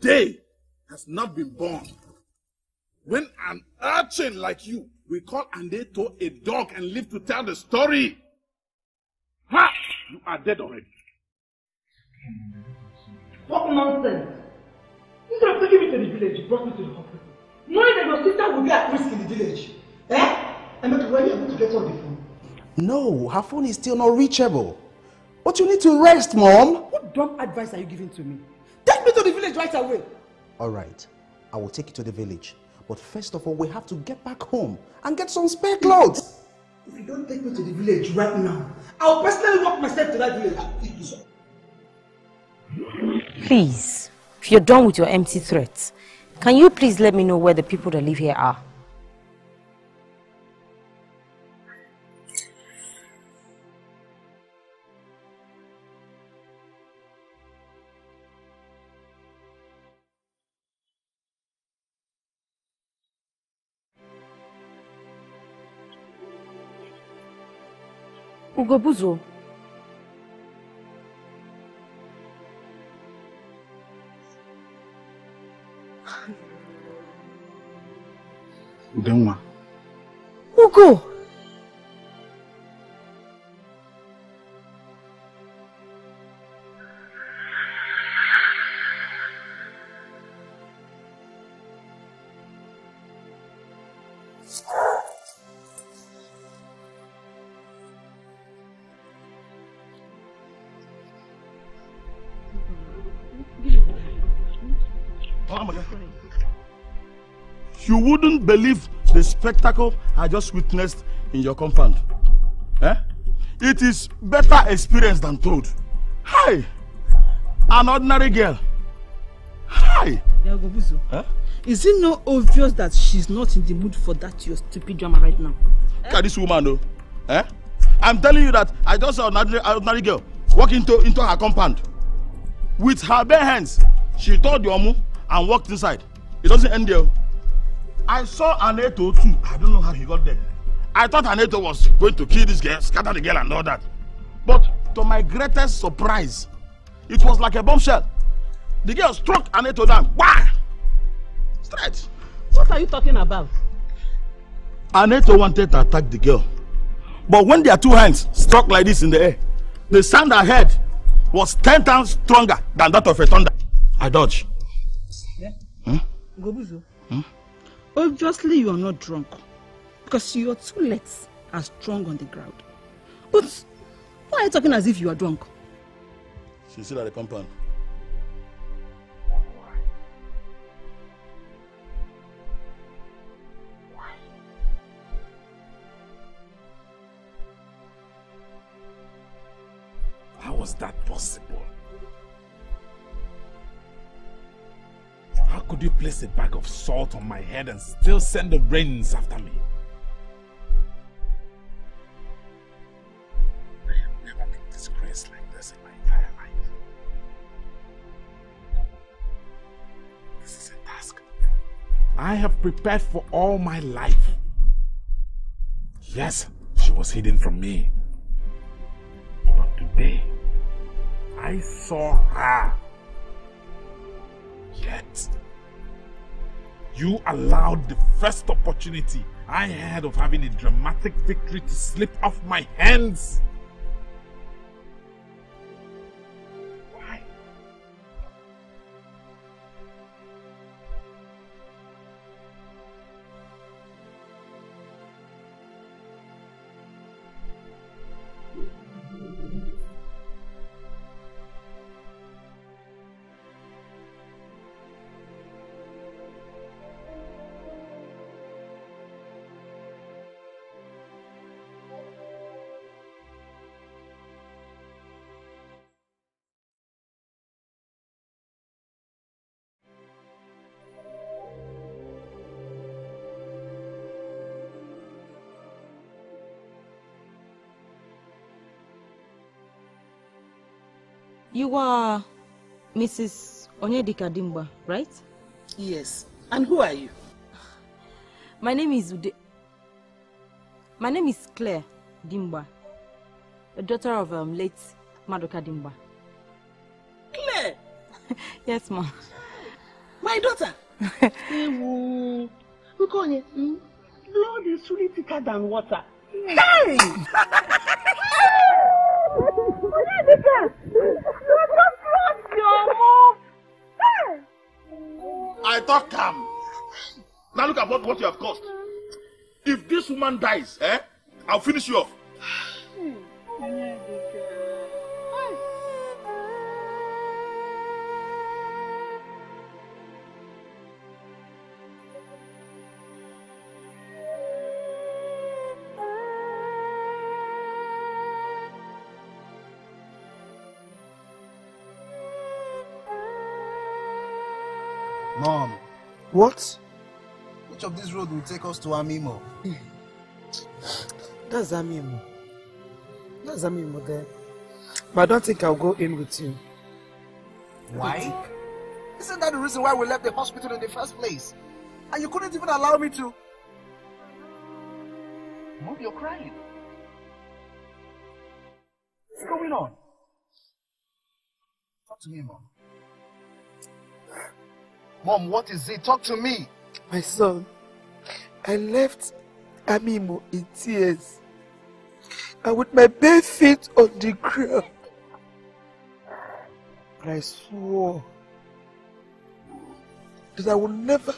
Day has not been born. When an urchin like you will call Andeto a dog and live to tell the story. Ha! You are dead already. What nonsense! Instead of taking me to the village, you brought me to the hospital. Knowing that your sister would be at risk in the village. Eh? And but were you able to get on the phone? No, her phone is still not reachable. But you need to rest, Mom. What dumb advice are you giving to me? Take me to the village right away. All right, I will take you to the village. But first of all, we have to get back home and get some spare clothes. If you don't take me to the village right now, I'll personally walk myself to that village. Please, if you're done with your empty threats, can you please let me know where the people that live here are? Ugobuzo. Udenwa. Ugo! You wouldn't believe the spectacle I just witnessed in your compound. Eh? It is better experience than told. Hi! An ordinary girl. Hi! Yagobuzo, Huh? is it not obvious that she's not in the mood for that your stupid drama right now? Look at this woman though. Eh? I'm telling you that I just saw an ordinary, ordinary girl walk into, into her compound. With her bare hands, she told Yomu and walked inside. It doesn't end there. I saw Aneto too. I don't know how he got there. I thought Aneto was going to kill this girl, scatter the girl and all that. But to my greatest surprise, it was like a bombshell. The girl struck Aneto down. Wah! Straight. What are you talking about? Aneto wanted to attack the girl. But when their two hands struck like this in the air, the sound I heard was 10 times stronger than that of a thunder. I dodged. Gobuzo, Hmm? Obviously you are not drunk because your two legs are strong on the ground. But why are you talking as if you are drunk? She's still at the compound. How was that possible? How could you place a bag of salt on my head and still send the rains after me? I have never been disgraced like this in my entire life. This is a task I have prepared for all my life. Yes, she was hidden from me. But today, I saw her. Yet, you allowed the first opportunity I had of having a dramatic victory to slip off my hands. You are Mrs. Onyedika Dimba, right? Yes. And who are you? My name is Ude. My name is Claire Dimba, the daughter of um, late Madoka Dimba. Claire, [laughs] Yes, ma'am. my daughter. [laughs] Ewu. Nkonye, hmm? blood is really thicker than water. Hey! [laughs] Onyedika, I thought calm. Now look at what, what you have caused. If this woman dies, eh, I'll finish you off. What? which of this road will take us to Amimo? [sighs] That's Amimo. That's Amimo there. But I don't think I'll go in with you. Why? Isn't that the reason why we left the hospital in the first place? And you couldn't even allow me to. Mom, you're crying. What's going on? Talk to me, Mom. Mom, what is it? Talk to me. My son, I left Amimo in tears and with my bare feet on the ground. But I swore that I will never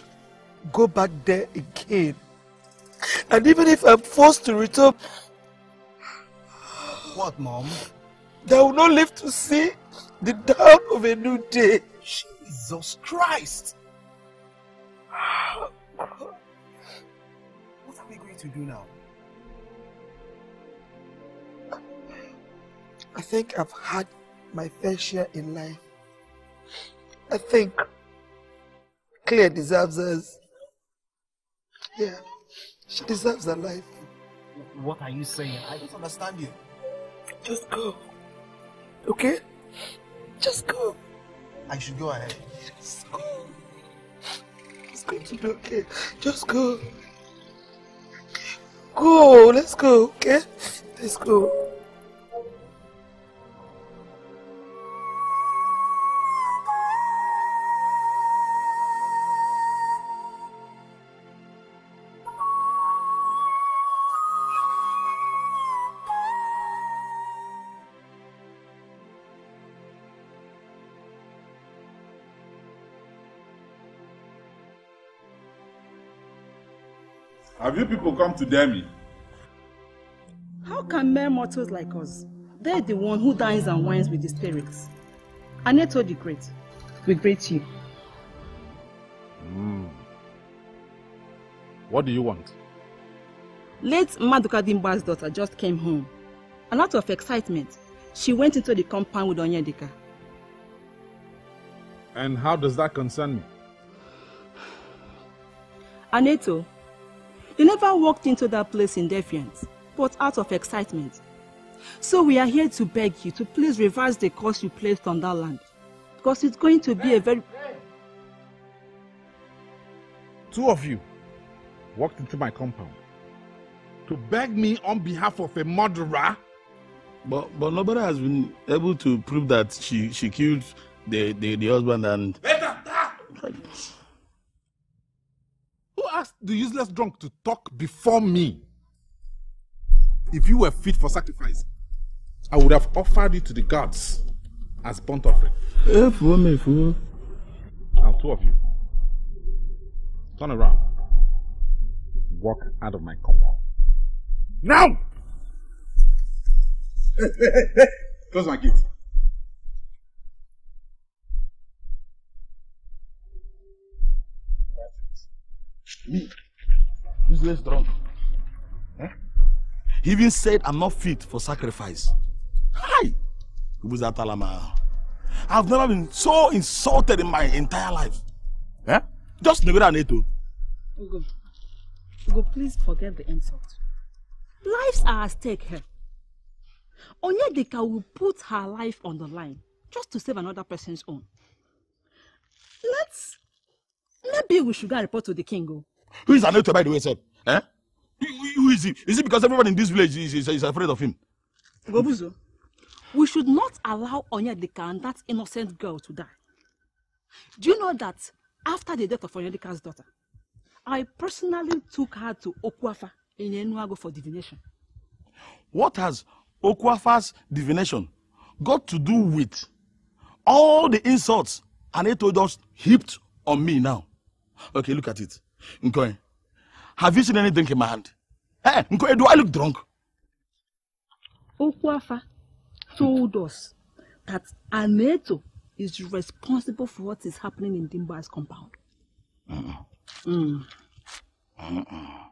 go back there again. And even if I'm forced to return, What, Mom? that I will not live to see the dawn of a new day. Jesus Christ! [sighs] What are we going to do now? I think I've had my fair share in life. I think Claire deserves us. Yeah, she deserves a life. What are you saying? I don't understand you. Just go. Okay? Just go. I should go ahead. Just go. It's going to be okay. Just go. Go. Let's go. Okay? Let's go. People come to dare me? How can mere mortals like us? They're the one who dines and wines with the spirits. Aneto the Great, we greet you. Hmm. What do you want? Late Maduka Dimba's daughter just came home. And out of excitement, she went into the compound with Onyedika. And how does that concern me? Aneto, you never walked into that place in defiance, but out of excitement. So we are here to beg you to please reverse the curse you placed on that land. Because it's going to be a very... Two of you walked into my compound to beg me on behalf of a murderer. But but nobody has been able to prove that she she killed the the, the husband and. Who asked the useless drunk to talk before me? If you were fit for sacrifice, I would have offered you to the gods as burnt offering. Eh, fool me, fool. Now, two of you, turn around. Walk out of my compound. Now! Hey, hey, hey, hey. Close my gate. Me, useless drunk. Eh? He even said I'm not fit for sacrifice. Hi! I've never been so insulted in my entire life. Eh? Just never Neto. Ugo, Ugo, please forget the insult. Lives are at stake here. Onyedika will put her life on the line just to save another person's own. Let's... Maybe we should go report to the king. Who is Aneto, by the way, sir? Eh? Who, who is he? Is it because everyone in this village is, is, is afraid of him? Gobuzo, we should not allow Onyedika and that innocent girl to die. Do you know that after the death of Onyedika's daughter, I personally took her to Okwafa in Enuago for divination. What has Okwafa's divination got to do with all the insults Aneto just heaped on me now? Okay, look at it. Nkoy, have you seen any drink in my hand? Hey, Nkoy, do I look drunk? Okwafa told us that Aneto is responsible for what is happening in Dimba's compound. Uh-uh. Mm. Uh-uh.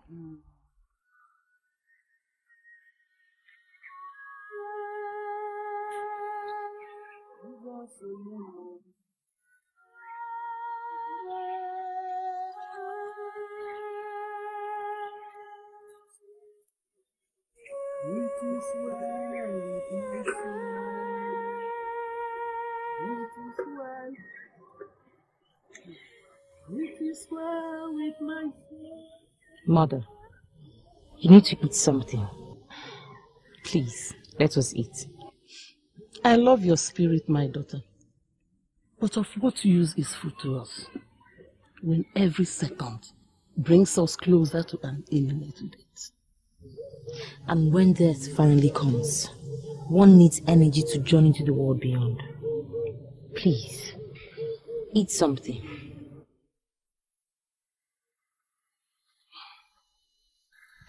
Mother, you need to eat something. Please, let us eat. I love your spirit, my daughter. But of what use is food to us when every second brings us closer to an imminent death? And when death finally comes, one needs energy to journey into the world beyond. Please, eat something.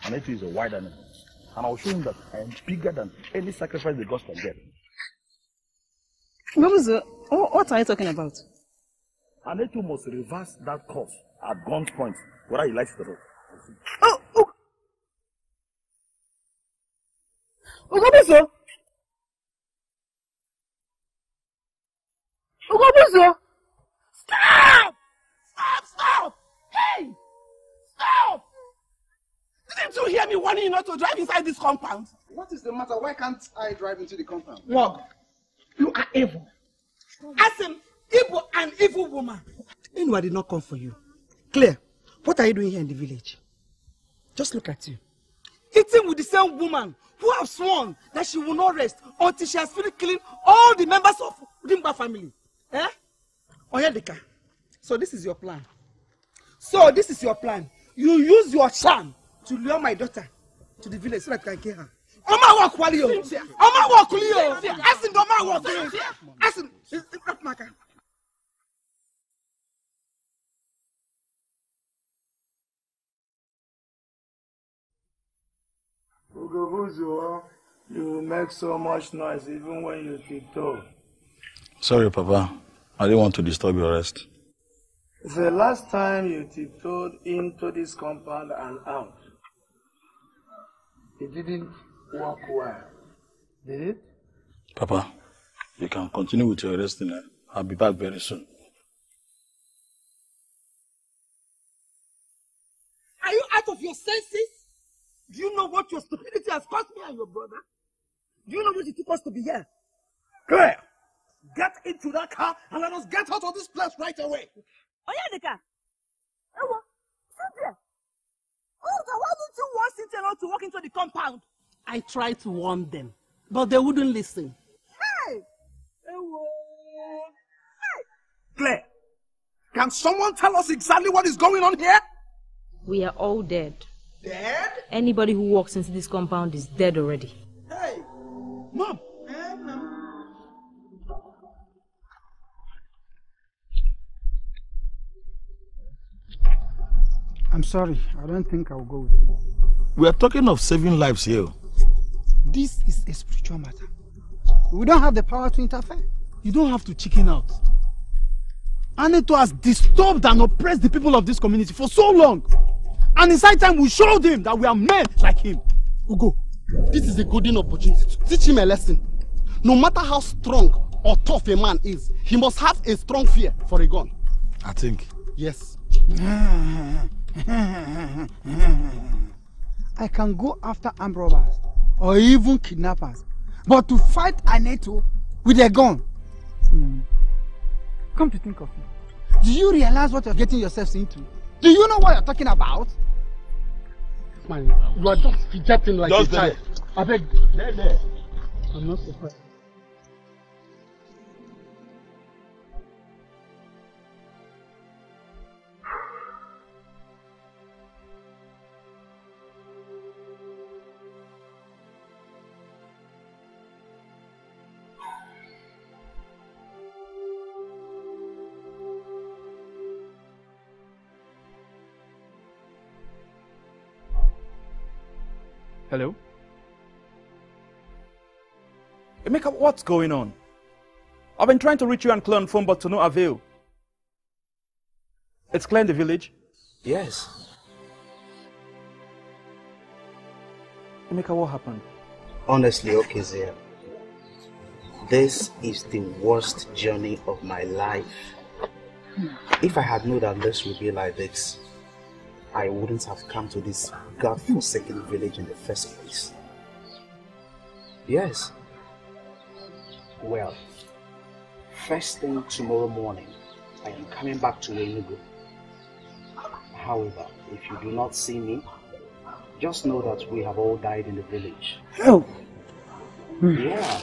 Aneto is a wild animal. And I'll show him that I am bigger than any sacrifice the gods can get. Gobuzo, what are you talking about? Aneto must reverse that course at gunpoint, whether he likes it or not. Oh, Ugobuso! Ugobuso! Stop! Stop! Stop! Hey! Stop! Didn't you hear me warning you not to drive inside this compound? What is the matter? Why can't I drive into the compound? Wog, you are evil. As an evil and evil woman. Anyone did not come for you. Claire, what are you doing here in the village? Just look at you. Eating with the same woman who have sworn that she will not rest until she has finished killing all the members of Rimba family. Eh? Oyedeka. So this is your plan. So this is your plan. You use your charm to lure my daughter to the village so that I can kill her. ọmọ àwọn ọkùnrin yìí o ọmọ àwọn ọkùnrin yìí o ẹsìn dọ̀ ọmọ. Ugobuzo, you make so much noise even when you tiptoe. Sorry, Papa. I didn't want to disturb your rest. The last time you tiptoed into this compound and out, it didn't work well. Did it? Papa, you can continue with your resting. I'll be back very soon. Are you out of your senses? Do you know what your stupidity has cost me and your brother? Do you know what it took us to be here? Claire, get into that car and let us get out of this place right away. Onyedika! Ewo, Cynthia! Olga, why didn't you want Cynthia not to walk into the compound? I tried to warn them, but they wouldn't listen. Hey! Ewo! Claire, can someone tell us exactly what is going on here? We are all dead. Dead? Anybody who walks into this compound is dead already. Hey! Mom! I'm sorry. I don't think I'll go with you. We are talking of saving lives here. This is a spiritual matter. We don't have the power to interfere. You don't have to chicken out. Aneto has disturbed and oppressed the people of this community for so long. And high time we showed him that we are men like him. Ugo, this is a golden opportunity to teach him a lesson. No matter how strong or tough a man is, he must have a strong fear for a gun. I think. Yes. I can go after armed robbers or even kidnappers. But to fight Aneto with a gun. Hmm. Come to think of it. Do you realize what you're getting yourselves into? Do you know what you're talking about? Man, you are just fidgeting like Just a child. I beg. There, there. I'm not surprised. Emeka, what's going on? I've been trying to reach you and Claire on phone, but to no avail. It's Claire in the village? Yes. Emeka, what happened? Honestly, Okezie, this is the worst journey of my life. Hmm. If I had known that this would be like this, I wouldn't have come to this god-forsaken village in the first place. Yes. Well, first thing tomorrow morning, I am coming back to Enugu. However, if you do not see me, just know that we have all died in the village. Oh. Yeah.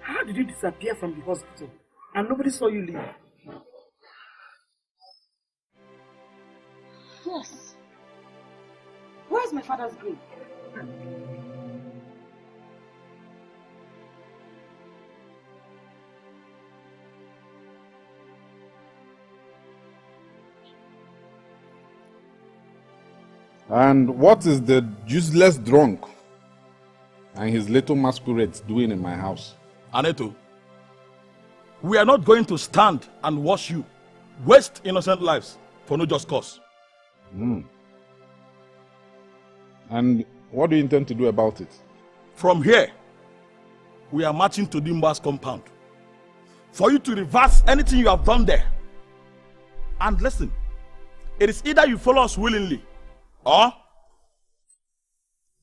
How did you disappear from the hospital and nobody saw you leave? Yes. Where's my father's grave? And what is the useless drunk and his little masquerades doing in my house? Aneto, we are not going to stand and watch you waste innocent lives for no just cause. Hmm. And what do you intend to do about it? From here, we are marching to Dimba's compound for you to reverse anything you have done there. And listen, it is either you follow us willingly or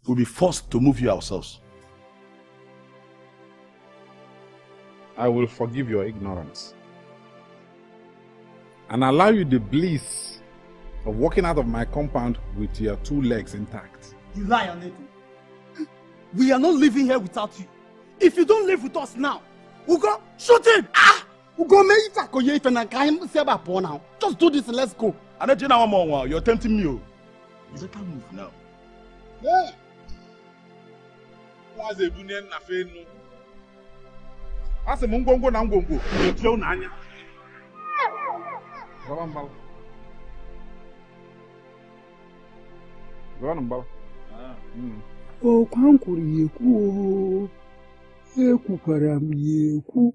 we'll be forced to move you ourselves. I will forgive your ignorance and allow you the bliss of walking out of my compound with your two legs intact. You lie, Aneto. [gasps] We are not living here without you. If you don't live with us now, we'll go shoot him. Ah! We'll go make it na ka him say about poor now. Just do this and let's go. Aneto, now one more. You're tempting me. oh. You better move now. Yeah. Nwaze ebunye nna fe enu. A sị m ngwongwo na ngwongwo etie unu anya. Gaba mbala. Mm. ọkwa m kwuru ya ekwu oo ekwukwara m ya ekwu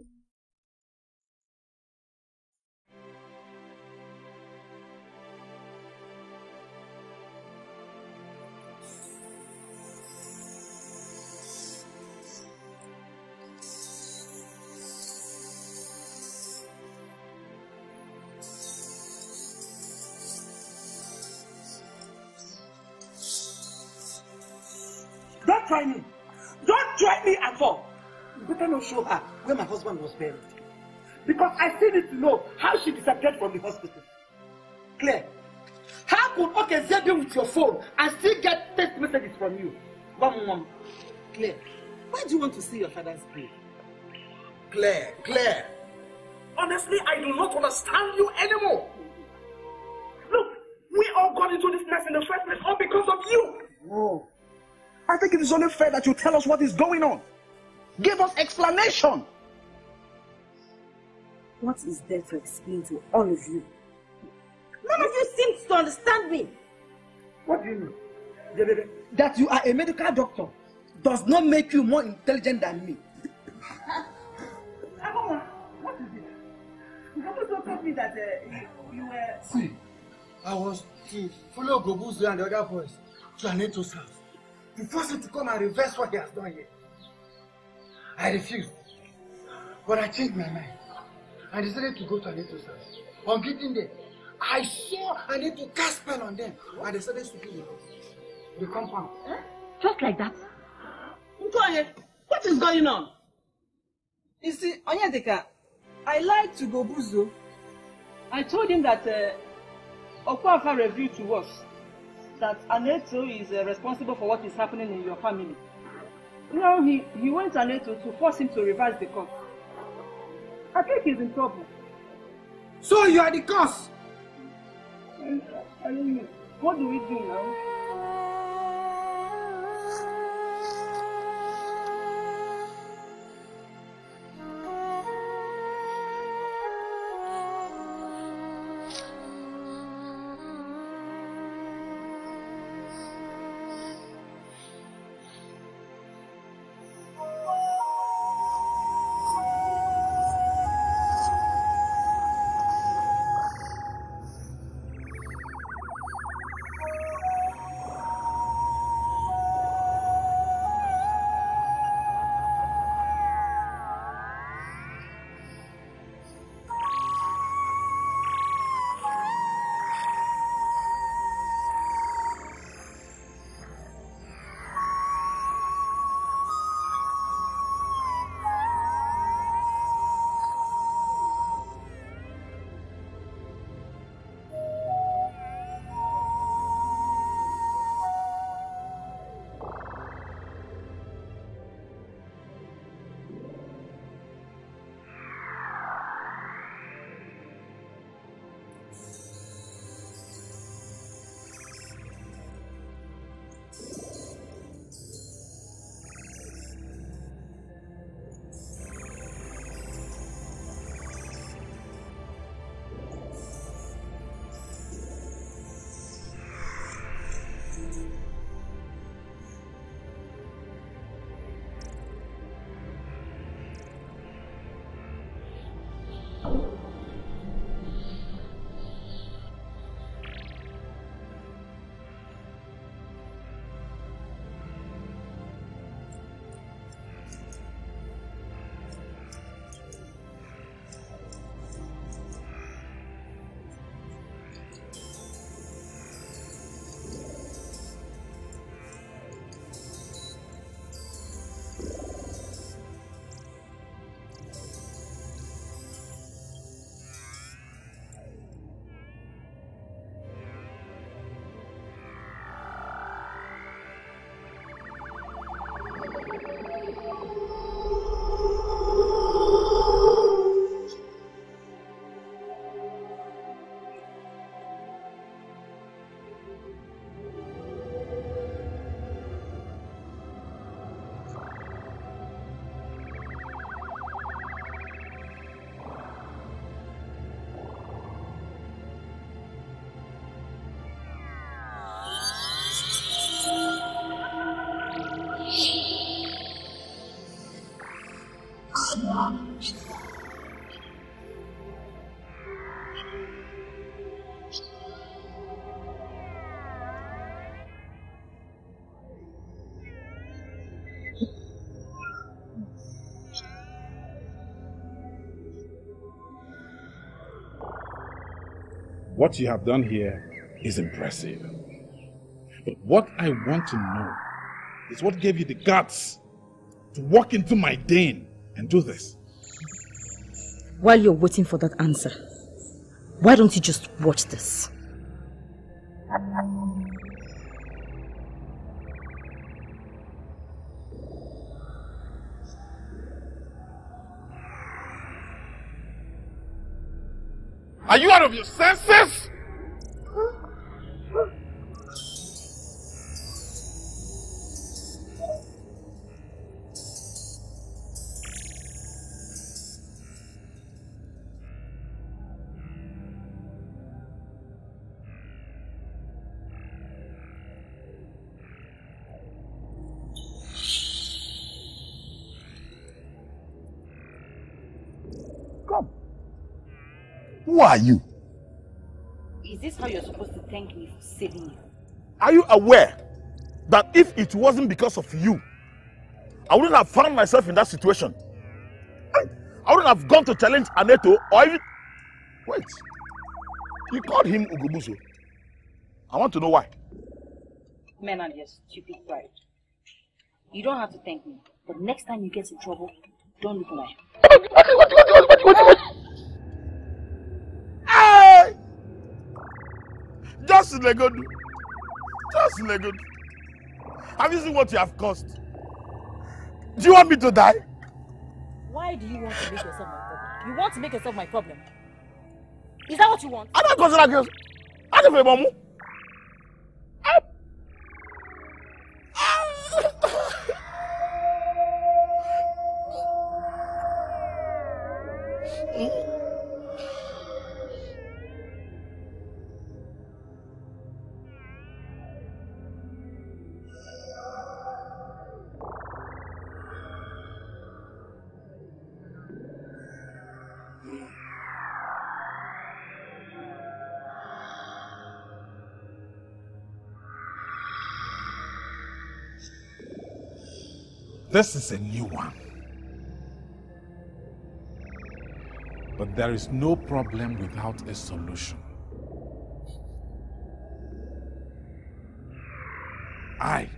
not show her where my husband was buried. Because I still need to know how she disappeared from the hospital. Claire, how could Okezie be with your phone and still get text messages from you? Mom, mom. Claire, why do you want to see your father's grave? Claire, Claire. Honestly, I do not understand you anymore. Look, we all got into this mess in the first place all because of you. No. I think it is only fair that you tell us what is going on. Give us explanation. What is there to explain to all of you? None of you seems to understand me. What do you mean? That you are a medical doctor does not make you more intelligent than me. Agoma, what is it? You supposed to tell me that uh, you, you were. See, I was to follow Gobuzu and the other boys to Aneto's house to force him to come and reverse what he has done here. I refused. But I changed my mind. I decided to go to Aneto's house. On getting there, I saw Aneto cast spell on them. I decided to do the, the compound. Eh? Just like that? Nkoye, what is going on? You see, Onyedika, I lied to Gobuzo. I told him that uh, Okwafa revealed to us that Aneto is uh, responsible for what is happening in your family. Now he, he went to Aneto to force him to reverse the course. I think he's in trouble. So you are the cause? I, I don't know. What do we do now? What you have done here is impressive. But what I want to know is what gave you the guts to walk into my den and do this? While you're waiting for that answer, why don't you just watch this? Are you out of your senses? Who are you? Is this how you're supposed to thank me for saving you? Are you aware that if it wasn't because of you, I wouldn't have found myself in that situation? I, I wouldn't have gone to challenge Aneto or even. Wait. You called him Ugobuzo. I want to know why. Men and your stupid pride. You don't have to thank me, but next time you get in trouble, don't look like. Hey! Just Legodu. Just Legodu. Have you seen what you have caused? Do you want me to die? Why do you want to make yourself my problem? You want to make yourself my problem? Is that what you want? I'm not girls. I don't feel This is a new one. But there is no problem without a solution. I,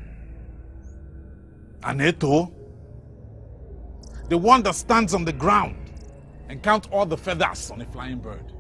Aneto, the one that stands on the ground and count all the feathers on a flying bird.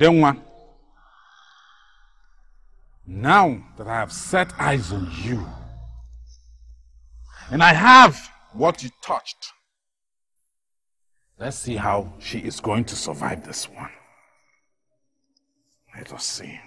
Udenwa, now that I have set eyes on you, and I have what you touched, let's see how she is going to survive this one. Let us see.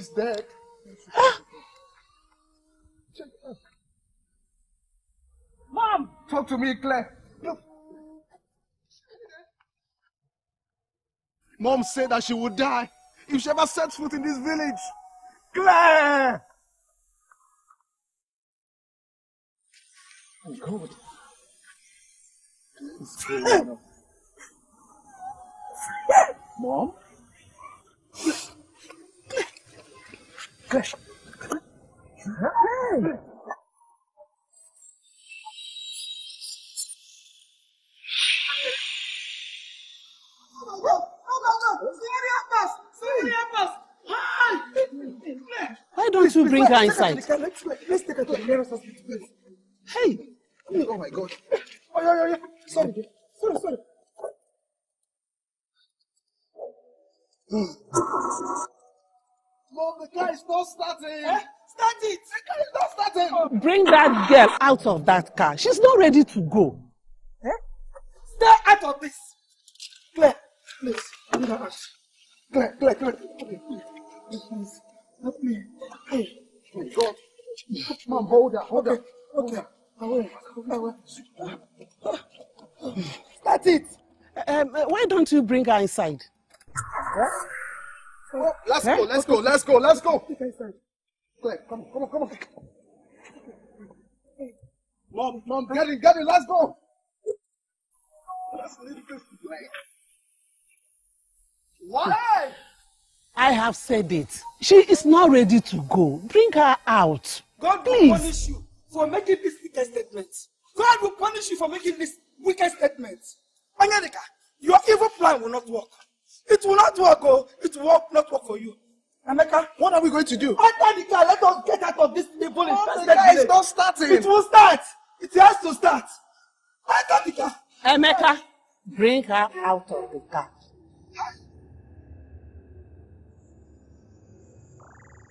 Mom dead. Mom! Talk to me, Claire. Look. Mom said that she would die if she ever sets foot in this village. Claire! Oh, God. Mom? Why don't you bring her inside? Let's take her to the nearest hospital, please. Hey! Oh my god. Oh, yeah, yeah, yeah. Sorry, sorry, sorry. Mom, the car is not starting. Start it. The car is not starting. Bring that girl out of that car. She's not ready to go. Stay out of this. Claire, please, bring her out. Claire, Claire, Claire. Okay, please. Please, help me. Hey, oh my god. Mom, hold her, hold her. Okay. I will. I will. That's it. Um, why don't you bring her inside? Oh, Let's eh? go, let's go, let's go, let's go. Take her inside. Claire, come on, come on, come on. Mom, mom, get in, get in, let's go. Let's leave this place. Why? I have said it. She is not ready to go. Bring her out. God Please. will punish you for making this wicked statement. God will punish you for making this wicked statement. Onyedika, your evil plan will not work. It will not work, oh. It will work, not work for you. Emeka, what are we going to do? Enter the car. Let us get out of this evil Oh, the infested car is not starting. It will start. It has to start. Enter the car. Emeka, bring her out of the car.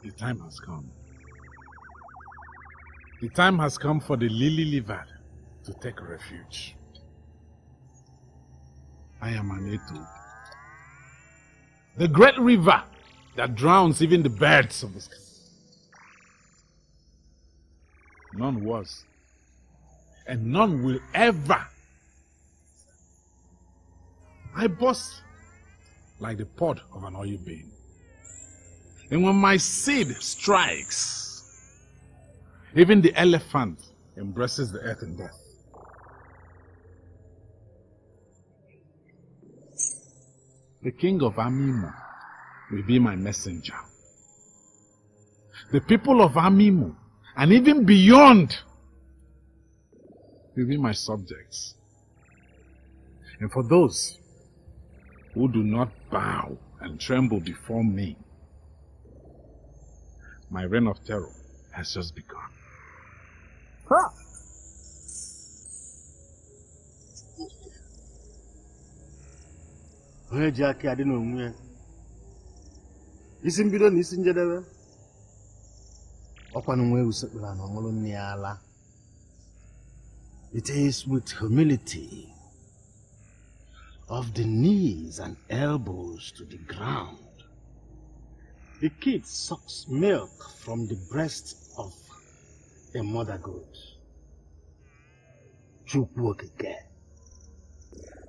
The time has come. The time has come for the lily livered to take refuge. I am Aneto. The great river that drowns even the birds of the sky. None was, and none will ever. I burst like the pod of an oil bean. And when my seed strikes, even the elephant embraces the earth in death. The king of Amimo will be my messenger. The people of Amimo, and even beyond, will be my subjects. And for those who do not bow and tremble before me, my reign of terror has just begun. It is with humility of the knees and elbows to the ground. The kid sucks milk from the breast of a mother goat. Chukwu okike.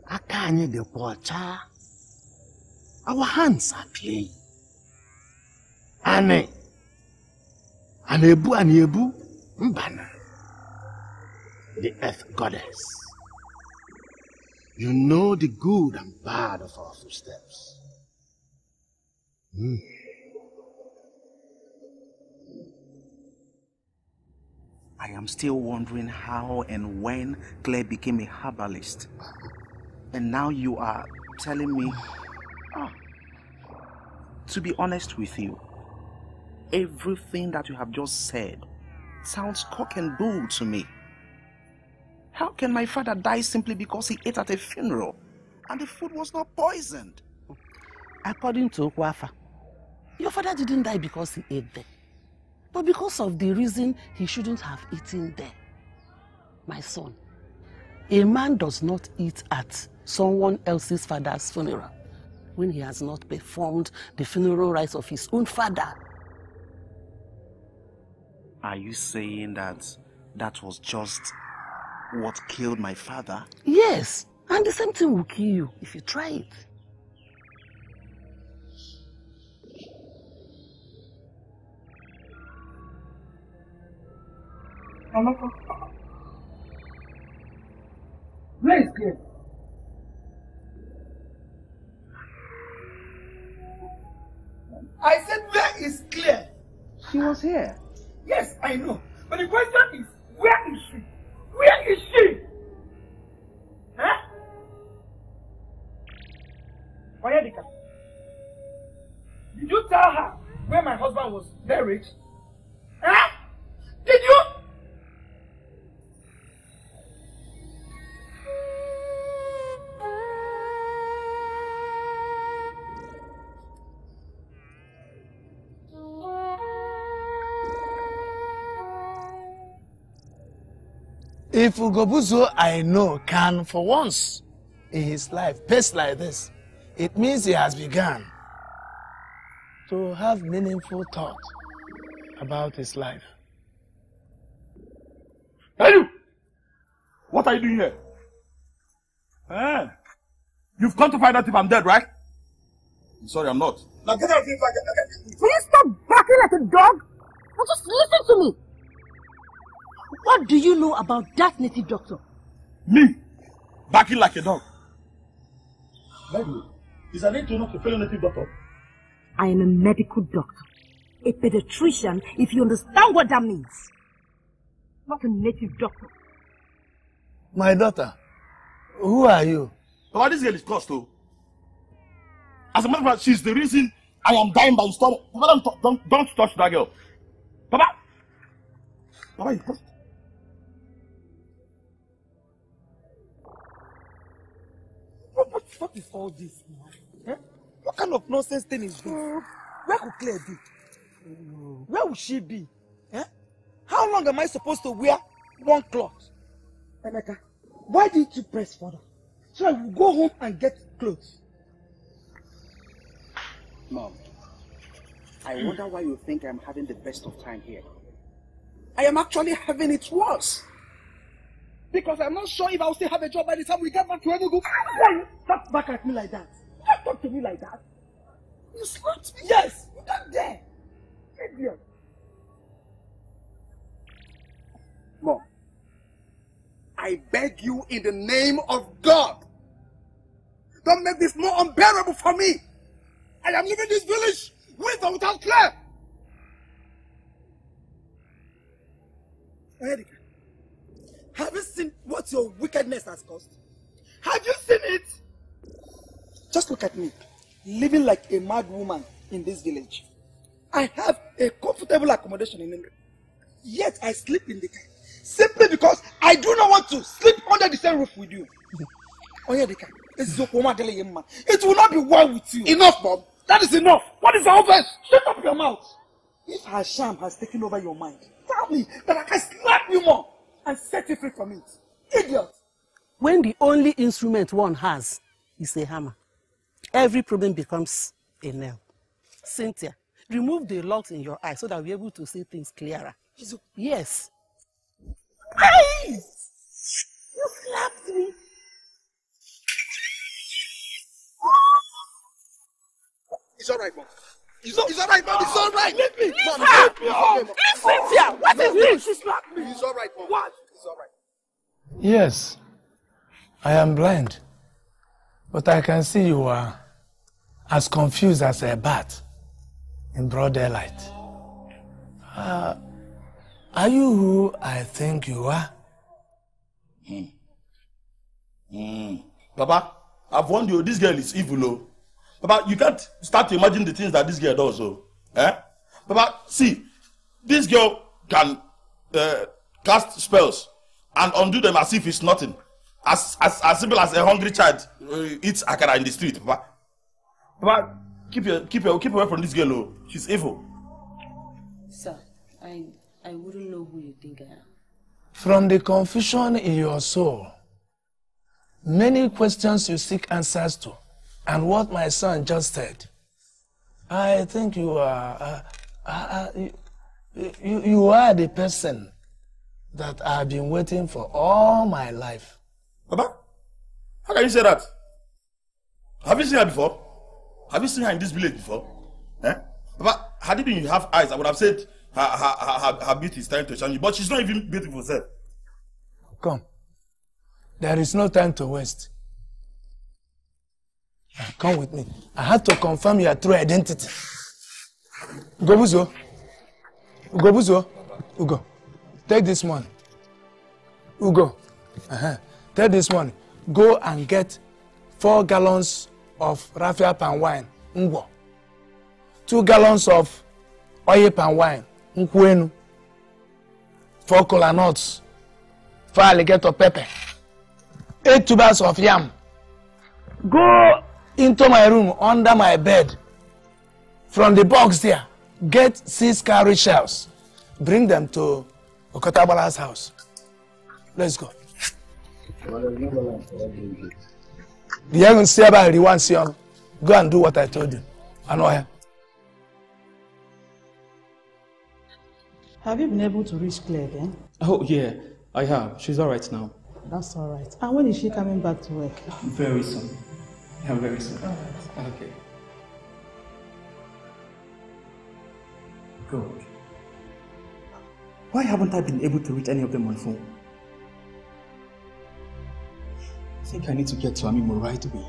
Aka anyị dịkwa ọcha our hands are clean Ani. A na-ebu mbana. The earth goddess. You know the good and bad of our footsteps. Hmm. I am still wondering how and when Claire became a herbalist. And now you are telling me. To be honest with you, everything that you have just said sounds cock and bull to me. How can my father die simply because he ate at a funeral and the food was not poisoned? According to Okwafa, your father didn't die because he ate there, but because of the reason he shouldn't have eaten there. My son, a man does not eat at someone else's father's funeral when he has not performed the funeral rites of his own father. Are you saying that that was just what killed my father? Yes, and the same thing will kill you if you try it. Amaka. Where is Claire. She was here. Yes, I know. But the question is, where is she? Where is she? Huh? Onyedika, did you tell her where my husband was buried? Huh? Did you? If Ugobuzo I know can, for once in his life, pace like this, it means he has begun to have meaningful thought about his life. Hey you! What are you doing here? Eh? You've come to find out if I'm dead, right? I'm sorry, I'm not. Now get out of here if I get Please stop barking like a dog. Now just listen to me. What do you know about that native doctor? Me? Barking like a dog. By the way, is Aneto not a fellow native doctor? I am a medical doctor. A pediatrician, if you understand what that means. Not a native doctor. My daughter, who are you? Papa, this girl is cursed, though. As a matter of fact, she's the reason I am dying by the story. Papa, don't, don't, don't touch that girl. Papa! Papa, you cursed. What, what, what is all this now? Eh? What kind of nonsense thing is this? Where could Claire be? Where would she be? Eh? How long am I supposed to wear one cloth? Emeka, why didn't you press further? So I will go home and get clothes. Mom, I wonder why you think I'm having the best of time here. I am actually having it worse. Because I'm not sure if I'll still have a job by the time we get back to Enugu. Why you talk back at me like that? Don't talk to me like that. You slapped me. Yes, you don't dare. Idiot. Mom, I beg you in the name of God, don't make this more unbearable for me. I am leaving this village with or without Claire. Erika, have you seen what your wickedness has caused? Have you seen it? Just look at me, living like a mad woman in this village. I have a comfortable accommodation in England. Yet I sleep in the car. Simply because I do not want to sleep under the same roof with you. Onyedika, it will not be well with you. Enough, Bob. That is enough. What is all this? Shut up your mouth. If Hasham has taken over your mind, tell me that I can slap you more and set you free from it. Idiot. When the only instrument one has is a hammer, every problem becomes a nail. Cynthia, remove the locks in your eyes so that we're able to see things clearer. Yes. Hey! You slapped me. It's all right, Mom. It's, it's all right, Mom. It's all right. Leave me. Mom, Leave it's her. Mom. Leave Cynthia. What is this? She slapped me. It's all right, Mom. What? It's all right. Yes, I am blind, but I can see you are as confused as a bat in broad daylight. Uh, are you who I think you are? Hmm. Hmm. Papa, I've warned you, this girl is evil, oh. Papa, you can't start to imagine the things that this girl does, oh. Eh? Papa, see, this girl can uh, cast spells and undo them as if it's nothing. As, as, as simple as a hungry child uh, eats akara in the street, Papa. Papa, keep your, keep your, keep away from this girl, oh. She's evil. Sir, I I wouldn't know who you think I am. From the confusion in your soul, many questions you seek answers to, and what my son just said, I think you are, uh, uh, uh, you, you, you are the person that I've been waiting for all my life. Papa, how can you say that? Have you seen her before? Have you seen her in this village before? Eh? Papa, had it been you have eyes, I would have said her, her, her, her, beauty is trying to shine you, but she's not even beautiful herself. Come. There is no time to waste. Come with me. I had to confirm your true identity. Ugobuzo. Ugobuzo. Ugo. Take this money. Ugo. Uh-huh. Take this money. Go and get four gallons of raffia palm wine. Ngwo. Two gallons of oil palm wine. Nkwenu. Four cola nuts. Four alligator pepper. Eight tubers of yam. Go into my room under my bed. From the box there, get six cowrie shells. Bring them to Okotabala's house. Let's go. The young see about the one Sion. Go and do what I told you. I know her. Have you been able to reach Claire then? Oh, yeah, I have. She's all right now. That's all right. And when is she coming back to work? Very soon. Yeah, very soon. All right. Okay. Good. Why haven't I been able to reach any of them on phone? I think I need to get to Amimo right away.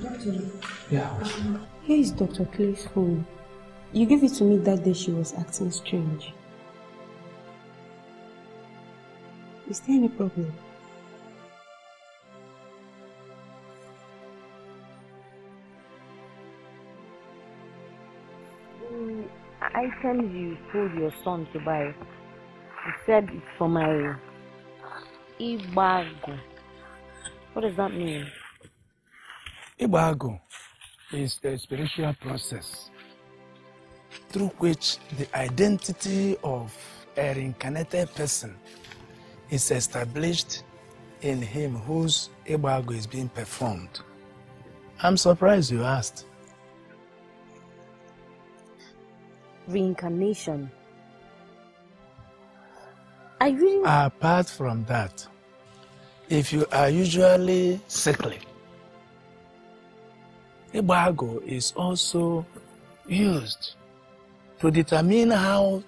Doctor, Yeah. here is Dr. Clay's phone. You gave it to me that day she was acting strange. Is there any problem? Items you told your son to buy, he said it's for my Ibago. What does that mean? Ibago is a spiritual process through which the identity of a reincarnated person is established in him whose Ibago is being performed. I'm surprised you asked. Reincarnation. I really. Apart from that, if you are usually sickly, Ibago is also used to determine how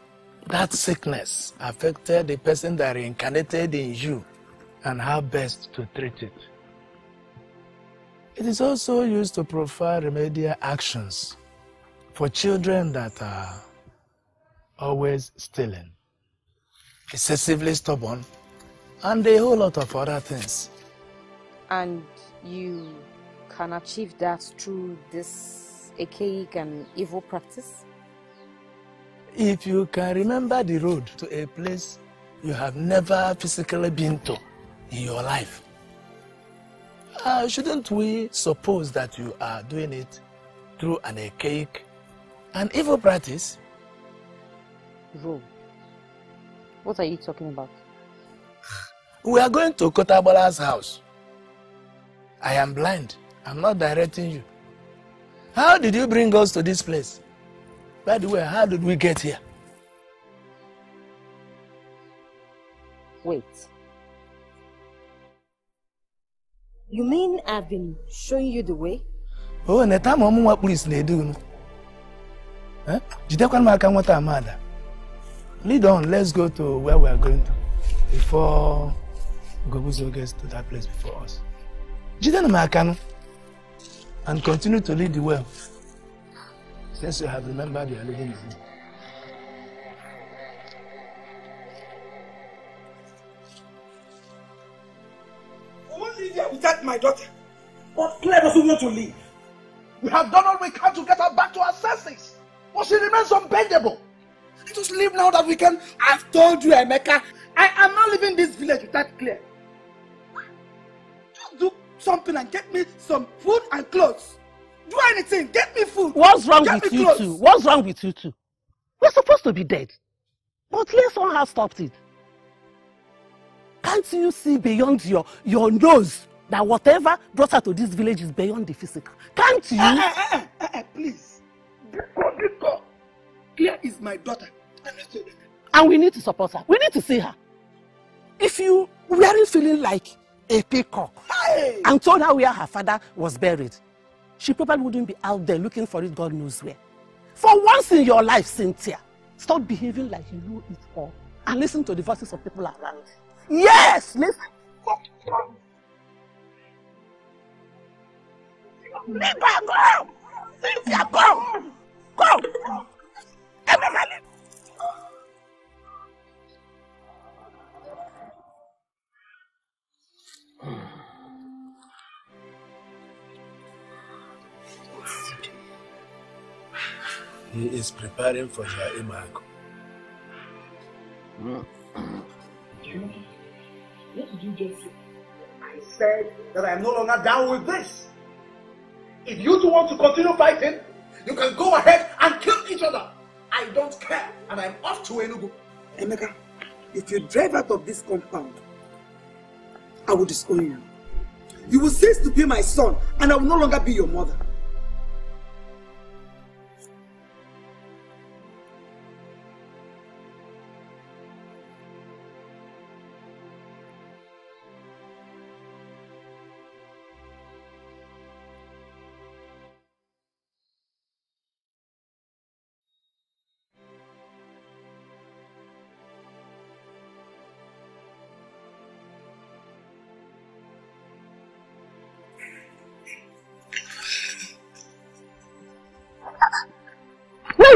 that sickness affected the person that reincarnated in you and how best to treat it. It is also used to provide remedial actions for children that are always stealing, excessively stubborn, and a whole lot of other things. And you can achieve that through this archaic and evil practice? If you can remember the road to a place you have never physically been to in your life, uh, shouldn't we suppose that you are doing it through an archaic and evil practice? Road. What are you talking about? We are going to Kotabola's house. I am blind. I'm not directing you. How did you bring us to this place? By the way, how did we get here? Wait. You mean I've been showing you the way? Oh, neta ma ọmụ nwa kpuru isi na-edu unu. Jidekwana m aka nwata amada. Lead on, let's go to where we are going to before Gobuzo gets to that place before us. Aka nụ and continue to lead the way since you have remembered you are leading the here without my daughter. But Claire doesn't want to leave. We have done all we can to get her back to her senses. But she remains unbendable. Us leave now that we can. I've told you, Emeka, I am not leaving this village without Claire. Just do something and get me some food and clothes. Do anything. Get me food. What's wrong get with you clothes. two? What's wrong with you two? We're supposed to be dead. But Claire somehow stopped it. Can't you see beyond your, your nose that whatever brought her to this village is beyond the physical? Can't you? Eh, eh, eh, eh, eh, please. Go, go. Claire is my daughter. And we need to support her. We need to see her. If you weren't feeling like a peacock and told her where her father was buried, she probably wouldn't be out there looking for it God knows where. For once in your life, Cynthia, stop behaving like you know it all and listen to the voices of people around. Yes, listen. Leave her go! Cynthia, go! He is preparing for your imago. What did you just say? I said that I am no longer down with this. If you two want to continue fighting, you can go ahead and kill each other. I don't care, and I'm off to Enugu. Emeka, if you drive out of this compound, I will disown you. You will cease to be my son, and I will no longer be your mother.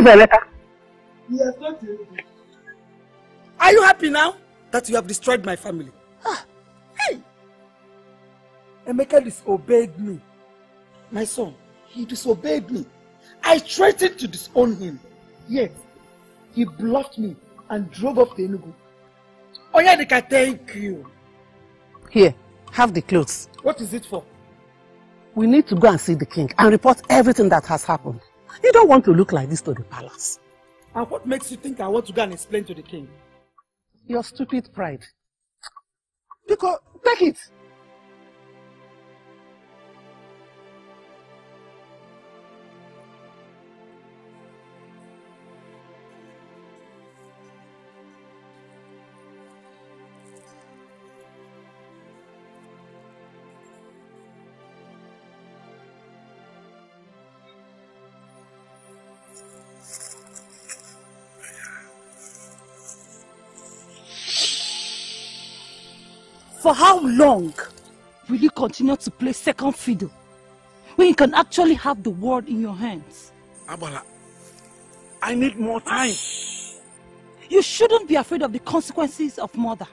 Is Emeka? He has not Enugu. Are you happy now that you have destroyed my family? Ah, hey! Emeka disobeyed me. My son, he disobeyed me. I threatened to disown him. Yet, he bluffed me and drove off to Enugu. Onyedika, thank you. Here, have the clothes. What is it for? We need to go and see the king and report everything that has happened. You don't want to look like this to the palace. And what makes you think I want to go and explain to the king? Your stupid pride. Because, take it. For how long will you continue to play second fiddle when you can actually have the world in your hands? Abala, I need more time. You shouldn't be afraid of the consequences of murder.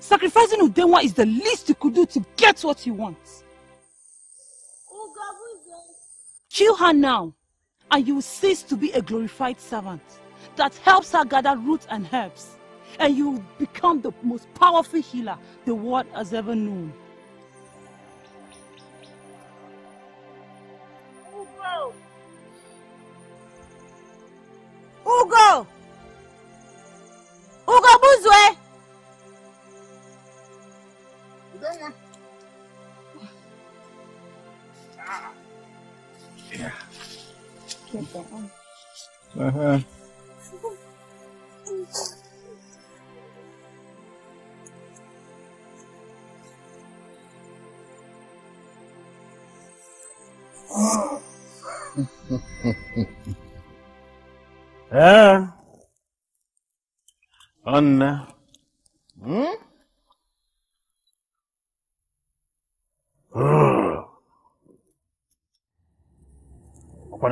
Sacrificing Udenwa is the least you could do to get what you want. Kill her now, and you will cease to be a glorified servant that helps her gather roots and herbs, and you will become the most powerful healer the world has ever known.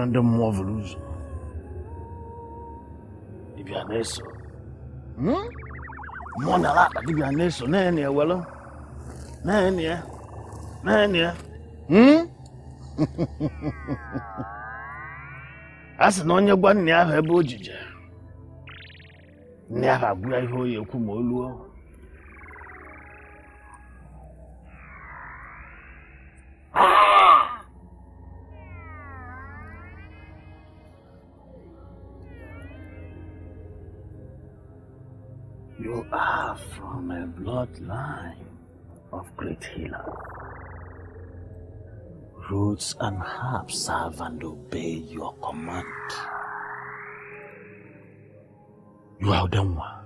random more blues. Eh Dibia Neso. Hmm? Mwana laka Dibia Neso. Nene ya welo. Nene ya. Nene ya. Hmm? Asi na onye gwa nne ahụ ebe o jije. Nne ahụ agwụla ihe o yi ekwu ma o luo. Bloodline of great healers. Roots and herbs serve and obey your command. You are Udenwa,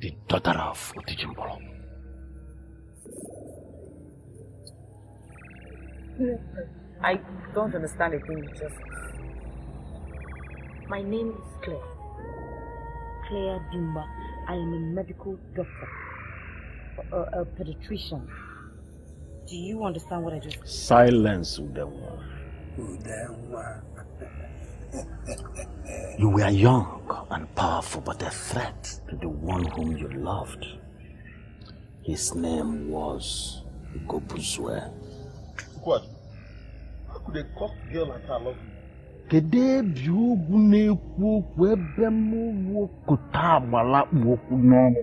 the daughter of Utijimbolo. I don't understand a thing you just My name is Claire. Claire Dimba. I am a medical doctor, a, a pediatrician. Do you understand what I just said? Silence, Udenwa. [laughs] You were young and powerful, but a threat to the one whom you loved. His name was Gobuzwe. What? How could a cock girl like her love you? kedu ebi ugwu na-ekwu okwu ebe m wokọta agbala kpu okwu n'ọnụ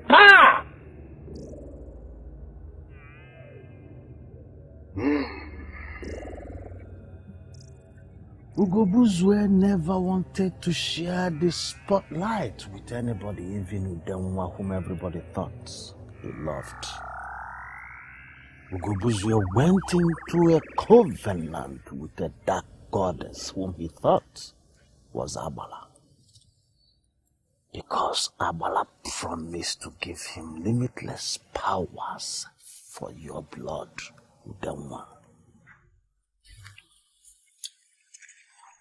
Ugobuzwe never wanted to share the spotlight with anybody, even them whom everybody thought he loved. Ugobuzwe went into a covenant with a dark goddess whom he thought was Abala. Because Abala promised to give him limitless powers for your blood, Udenwa.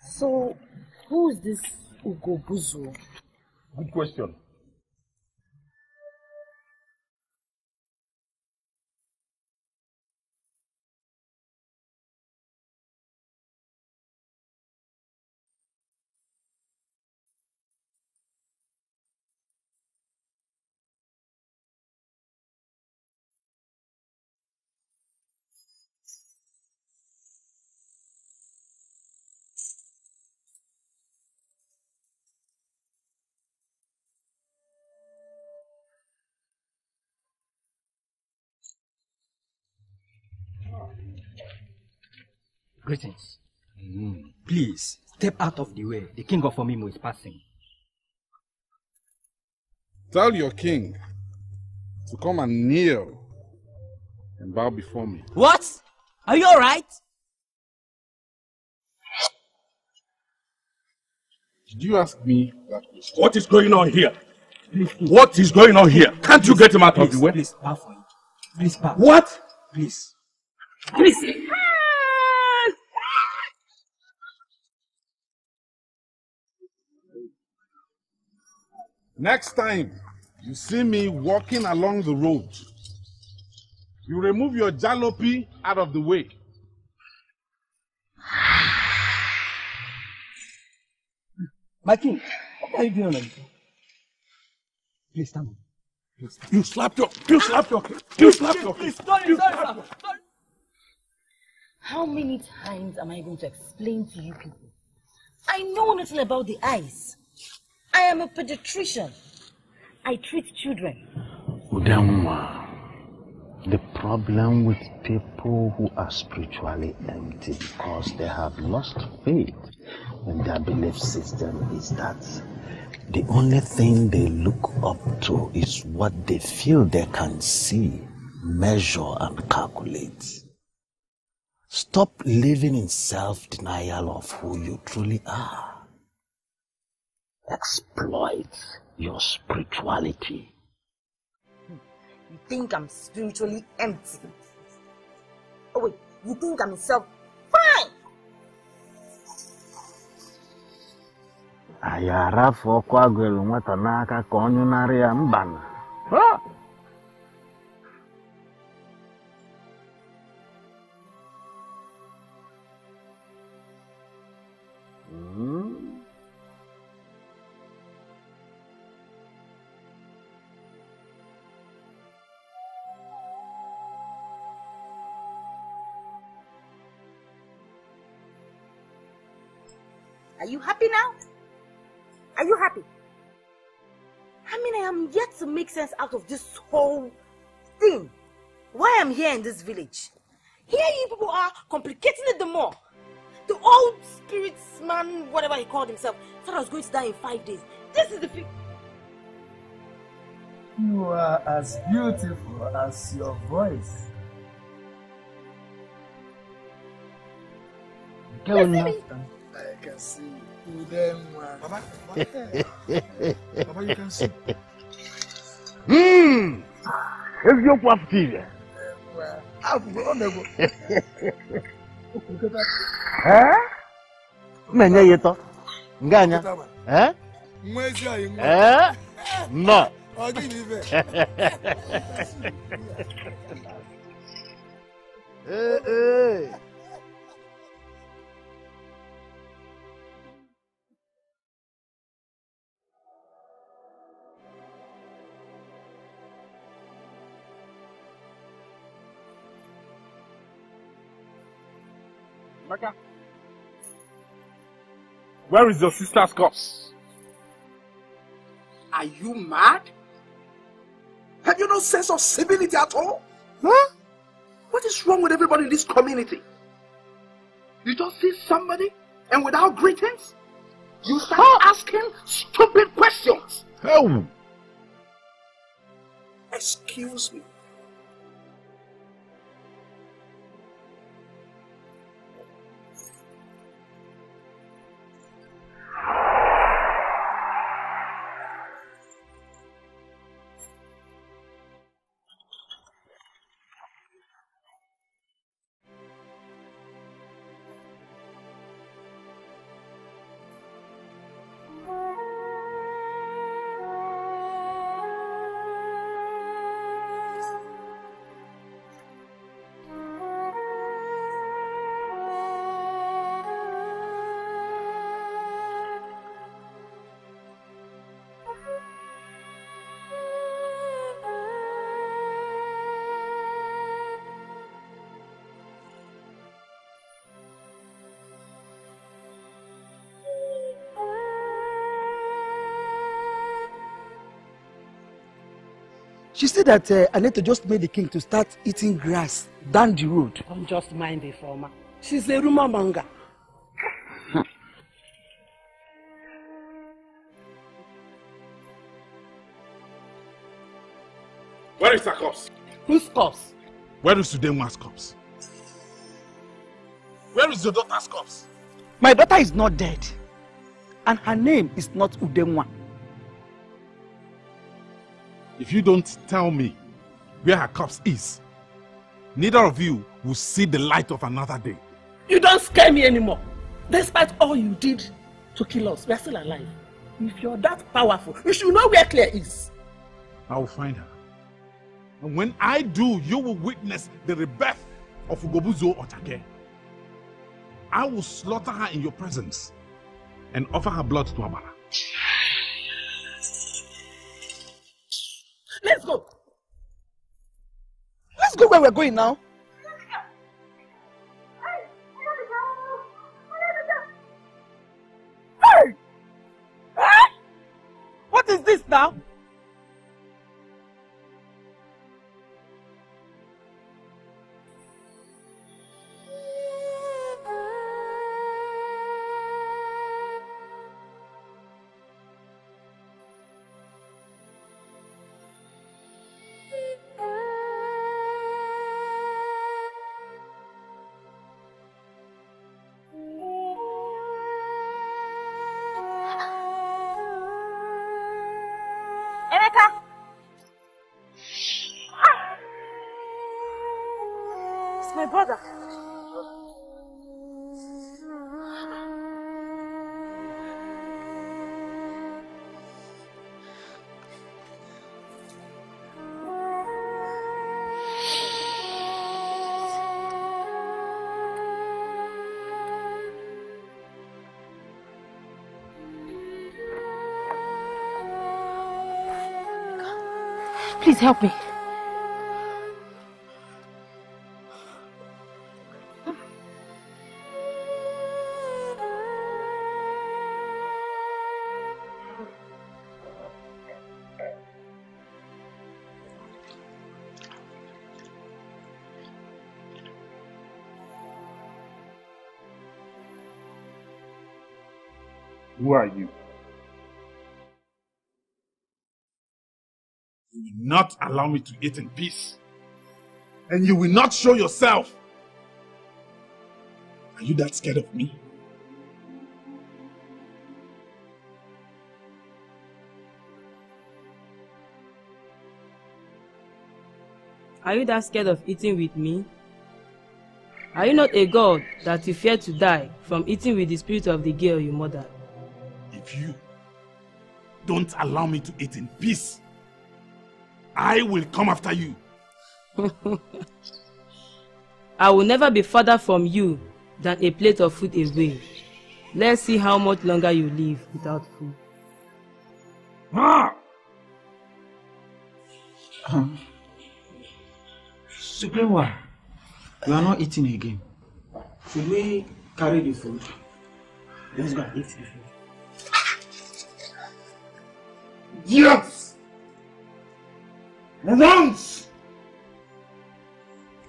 So, who is this Ugobuzu? Good question. Greetings. Mm. Please, step out of the way. The king of Amimo is passing. Tell your king to come and kneel and bow before me. What? Are you alright? Did you ask me that question? What is going on here? What is going on here? Can't you get him out of Please, the way? Please, bow for him. Please, bow. What? Please. Please. Next time you see me walking along the road, you remove your jalopy out of the way. My king, what are you doing on the Please stand up. Please stand You slapped your, you slapped your, you slapped your. Please, sorry, sorry, sir. How many times am I going to explain to you people? I know nothing about the eyes. I am a pediatrician. I treat children. Udenwa, the problem with people who are spiritually empty because they have lost faith in their belief system is that the only thing they look up to is what they feel they can see, measure, and calculate. Stop living in self denial of who you truly are. Exploit your spirituality. You think I'm spiritually empty? Oh wait, you think I'm self? Fine! anyị arafu ọkụ agụelu nwata n'aka ka ọ nyụnarị ya mbana sense out of this whole thing. Why I'm here in this village. Here you people are complicating it the more. The old spirits man, whatever he called himself, thought I was going to die in five days. This is the fi- You are as beautiful as your voice. You see me? I can see you. Them, Baba, Baba, you can see. Hum! Esse vi o posso filha. Ah, ô nego. É? Menha aí, então. Ganha. Né? É? Um aí, mano. É? Não. Olha que nível. Ei, ei. Where is your sister's corpse? Are you mad? Have you no sense of civility at all? Huh? What is wrong with everybody in this community? You just see somebody and without greetings, you start asking stupid questions. Oh! Excuse me. She said that uh, Aneto just made the king to start eating grass down the road. Don't just mind the former. She's a rumor monger. [laughs] Where is her corpse? Whose corpse? Where is Udenwa's corpse? Where is your daughter's corpse? My daughter is not dead. And her name is not Udenwa. If you don't tell me where her corpse is, neither of you will see the light of another day. You don't scare me anymore. Despite all you did to kill us, we are still alive. If you're that powerful, you should know where Claire is. I will find her. And when I do, you will witness the rebirth of Ugobuzo Otake. I will slaughter her in your presence and offer her blood to Abala. Where we're going now. Please help me. Who are you? Allow me to eat in peace. And you will not show yourself. Are you that scared of me? Are you that scared of eating with me? Are you not a god that you fear to die from eating with the spirit of the girl you murdered? If you don't allow me to eat in peace, I will come after you. [laughs] I will never be further from you than a plate of food away. Let's see how much longer you live without food. Ah! Um, Supreme One, we are not eating again. Should we carry the food? Let's go and eat the food. Yes! Once!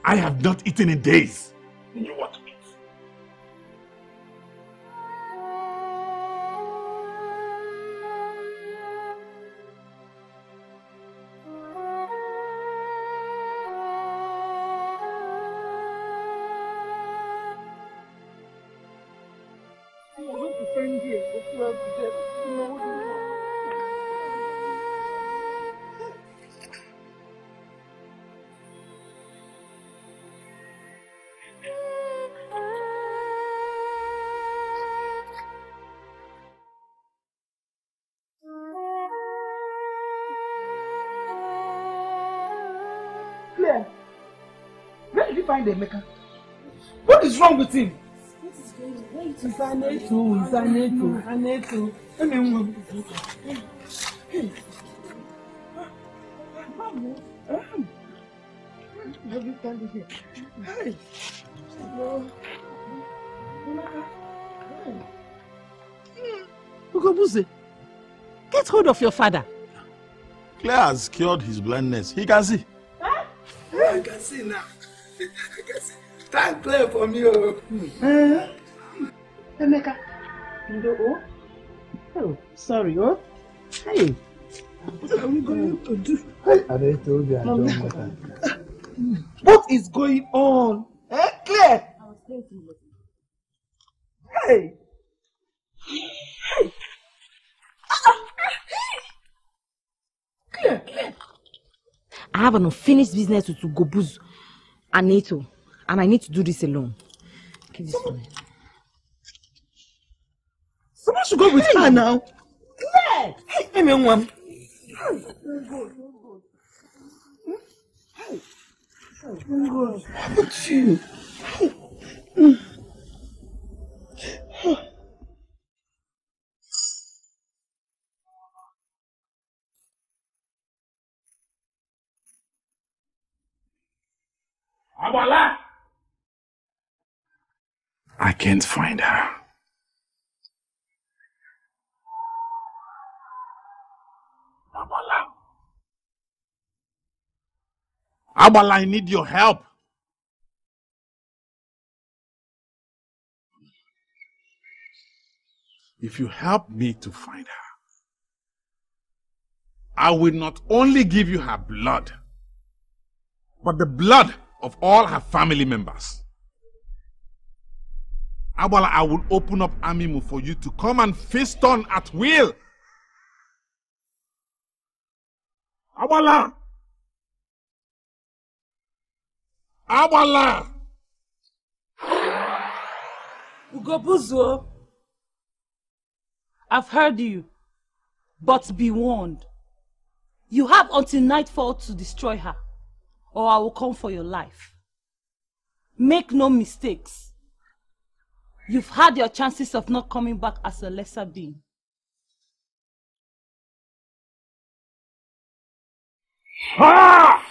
I have not eaten in days. You Emeka? What is wrong with him? Isaneto, Isaneto, Aneto. Emi nwa m. Have you found it here? Hey. Ugobuze, get hold of your father. Claire has cured his blindness. He can see. I can see now. [laughs] I. Time play for me, oh. Emeka, Ndo, oh? Oh, sorry, oh? Hey. What are we going to do? Mommy. What is going on? Eh, Claire? Hey. Hey. Claire, Claire. I have an unfinished business with Ugobuzu and Nato, and I need to do this alone. Give this to me. Someone should go with her now. Claire! Hey, Emi nwa m. What to you? Abala! I can't find her. Abala. Abala, I need your help. If you help me to find her, I will not only give you her blood, but the blood of all her family members. Abala, I will open up Amimu for you to come and feast on at will. Abala! Abala! Ugobuzo, I've heard you, but be warned. You have until nightfall to destroy her, or I will come for your life. Make no mistakes. You've had your chances of not coming back as a lesser being. Ha!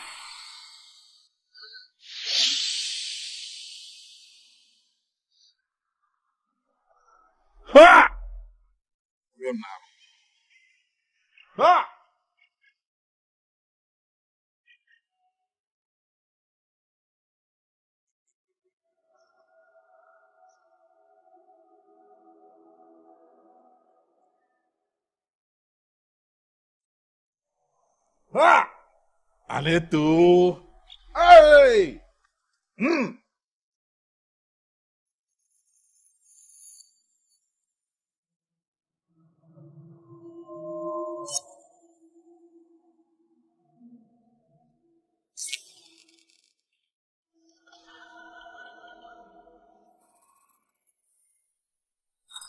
Aneto. Hey! Hmm.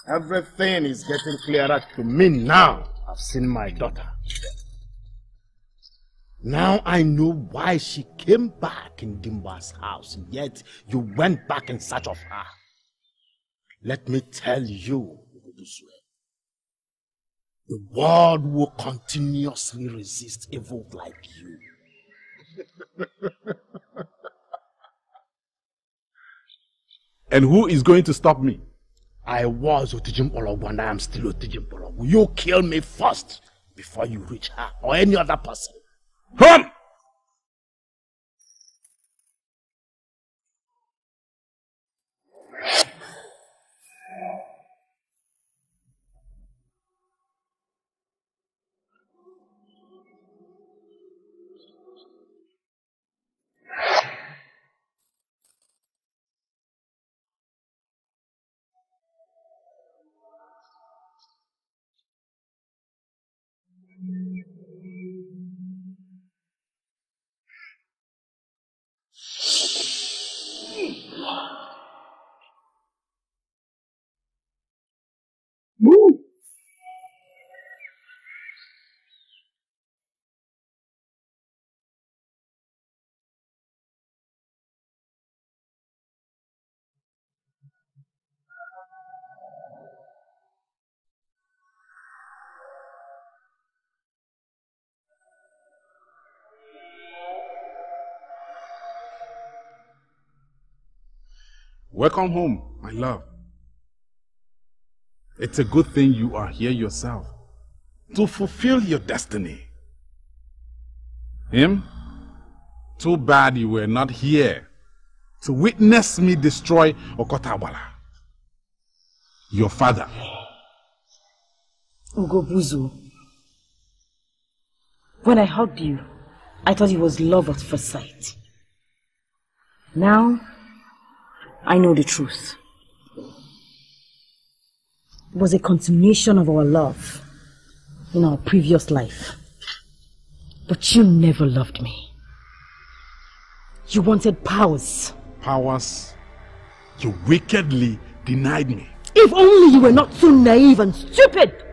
Everything is getting clearer to me now. I've seen my daughter. Now I know why she came back in Dimba's house, and yet you went back in search of her. Let me tell you, Oguduswe, the world will continuously resist evil like you. [laughs] And who is going to stop me? I was Otijim Ologu and I am still Otijim Ologu. You kill me first before you reach her or any other person. Come! Move! Welcome home, my love. It's a good thing you are here yourself to fulfill your destiny. Him? Too bad you were not here to witness me destroy Okotabala. Your father. Ugobuzo, when I hugged you, I thought it was love at first sight. Now, I know the truth. It was a continuation of our love in our previous life. But you never loved me. You wanted powers. Powers, you wickedly denied me. If only you were not so naive and stupid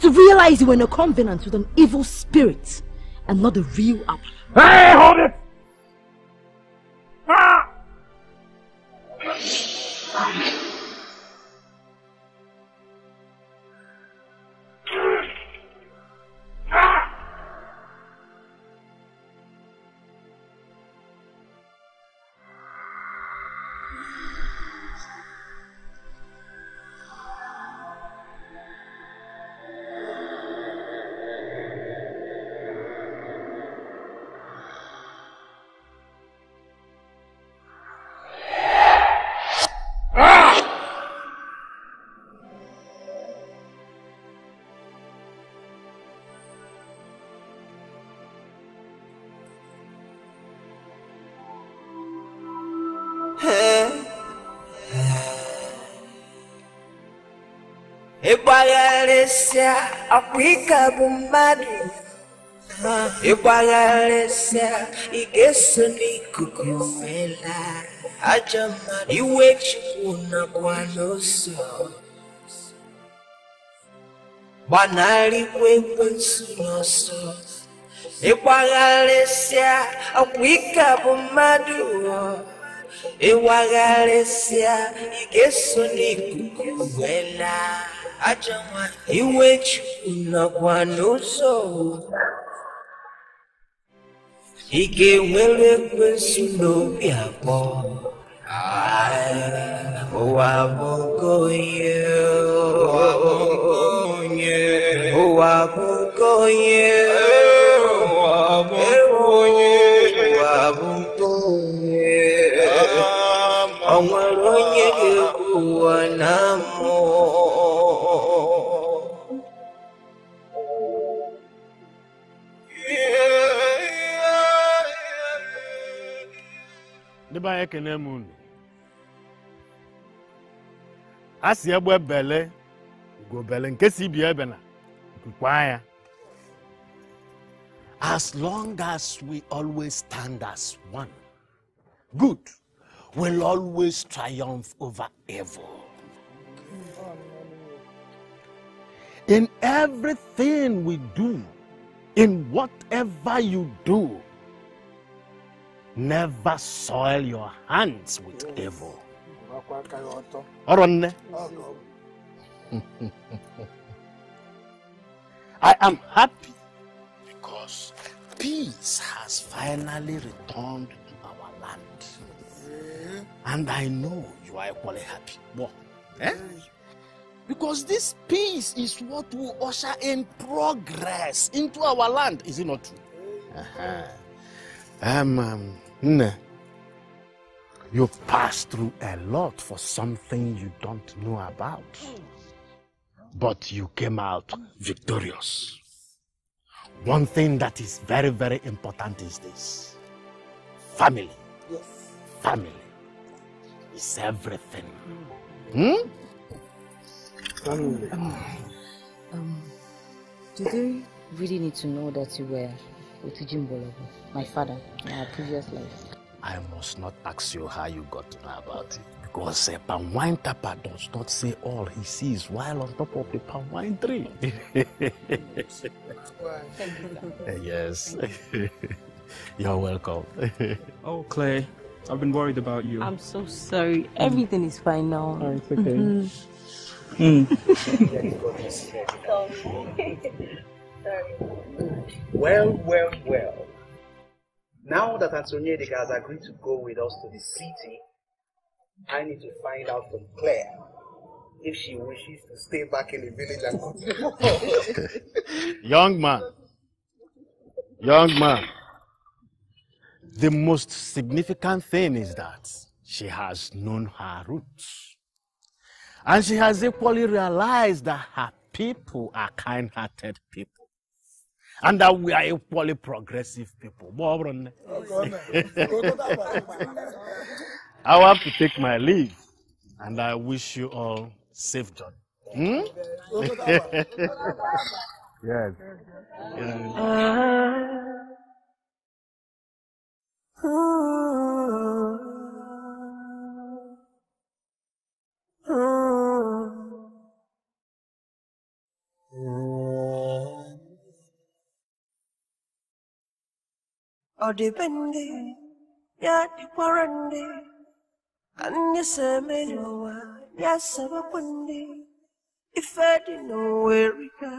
to realize you were in a covenant with an evil spirit and not the real apple. Hey, hold it! Ịgbagharịsịa ọkwa ike bụ mmadụ ịgbagharịsịa ị ga-eso n'ikuku fela ajọ mmadụ iwe chukwu nakwa n'ụzọ gbanarịkwa ekwensu n'ọsọ ịgbagharịsịa ọkwa ike bụ mmadụ ịwagharịsịa ị ga-eso n'ikuku fela ajọ nwaanyị iwe chukwu nọkwa n'ụzọ ị ga-enwere ekwensu n'obi abụọ ụwa bụgo onye. Ụwa bụgo onye. Ụwa bụgo onye. Ụwa onye o nwere onye ụwa anyị ekene m unu egbe bele nke si ebe na as long as we always stand as one good will always triumph over evil. In everything we do in whatever you do never soil your hands with evil. Ọ̀rọ̀ nne. I am happy because peace has finally returned to our land. And I know you are equally happy. Well, Eh? Because this peace is what will usher in progress into our land. Is it not true? Uh-huh. Um, um, Nne, you passed through a lot for something you don't know about. But you came out victorious. One thing that is very, very important is this. Family. Yes. Family is everything. Hmm? Um, um, do they really need to know that you were Otijin Bologo, my father, in our previous life? I must not ask you how you got to know about it. Because a palm wine tapper does not say all he sees while on top of the palm wine tree. [laughs] yes. [laughs] You're welcome. [laughs] Oh, Claire, I've been worried about you. I'm so sorry. Everything is fine now. Oh, it's okay. Mhm. Well, well, well. Now that Onyedika has agreed to go with us to the city, I need to find out from Claire if she wishes to stay back in the village and [laughs] Young man. Young man. The most significant thing is that she has known her roots. And she has equally realized that her people are kind hearted people. And that we are equally progressive people. [laughs] I have to take my leave. And I wish you all safe journey. Hmm? [laughs] yes. yes. Ọ dịbe ya dịkwara ndị ka ndị si ya sabakwa ndị ife dị n'ụwa erika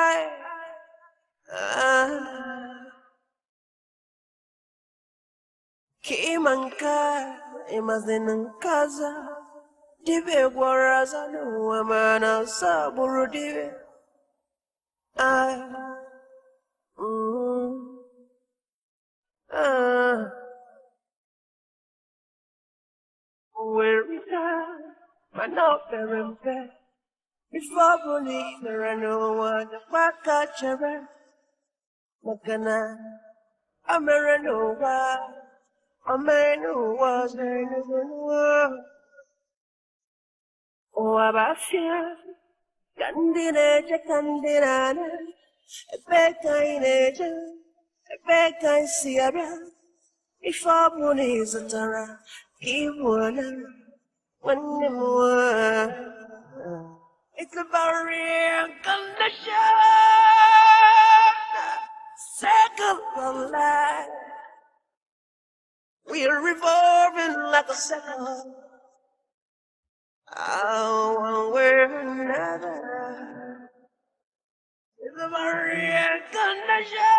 ai ka ịma nke a ịmazi na nke aza dibịa gwara aza n'ụwa mana ọsọ dibịa ah. Ah. Werita, mana o pere mpe, ife ọ bụla i mere n'ụwa dịkwa ka chere, maka na o mere n'ụwa, o mere n'ụwa ọzọ enugu n'ụwa. Ụwa bụ afịa, ka ndị na-eje ka ndị na-ana, ebe ka anyị na-eje, ebe ka anyị si abịa, ife ọ bụla ị zụtara ka ị nwere nwanne m nwanyị. It's about reincarnation, circle of life. We are revolving like a circle. Oh, one way or another. It's about reincarnation,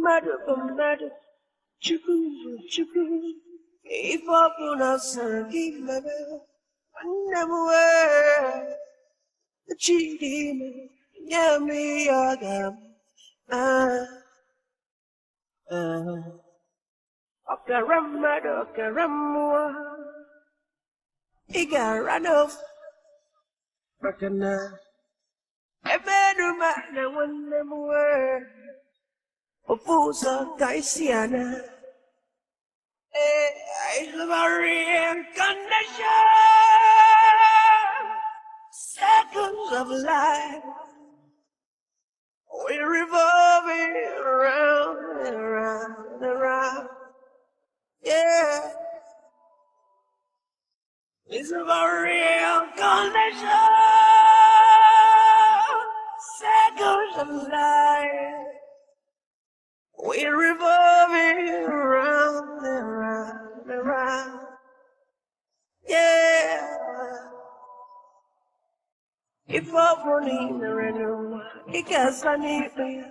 matter of matter 죽음 죽음 입어보 나서 기만해 만나무에 지림을 야미야감 아아 어깨람마도 어깨람무아 이가라노프 바카나 에베르마나 원나무에 kaisiana, eh, I love a reincarnation, seconds of life. We're revolving around and around and around. Yeah. It's a real condition. Cycles of life. We're revolving around and around and around. Yeah. If I were in the renew, it gets a need me.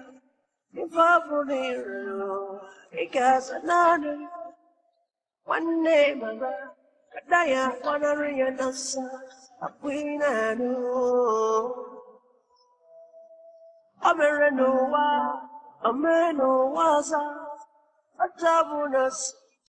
If I were in the renew, it gets another. One day, my brother, Daya, one of your dancer, a queen I know. I'm a renewal, a man who was a tabunus,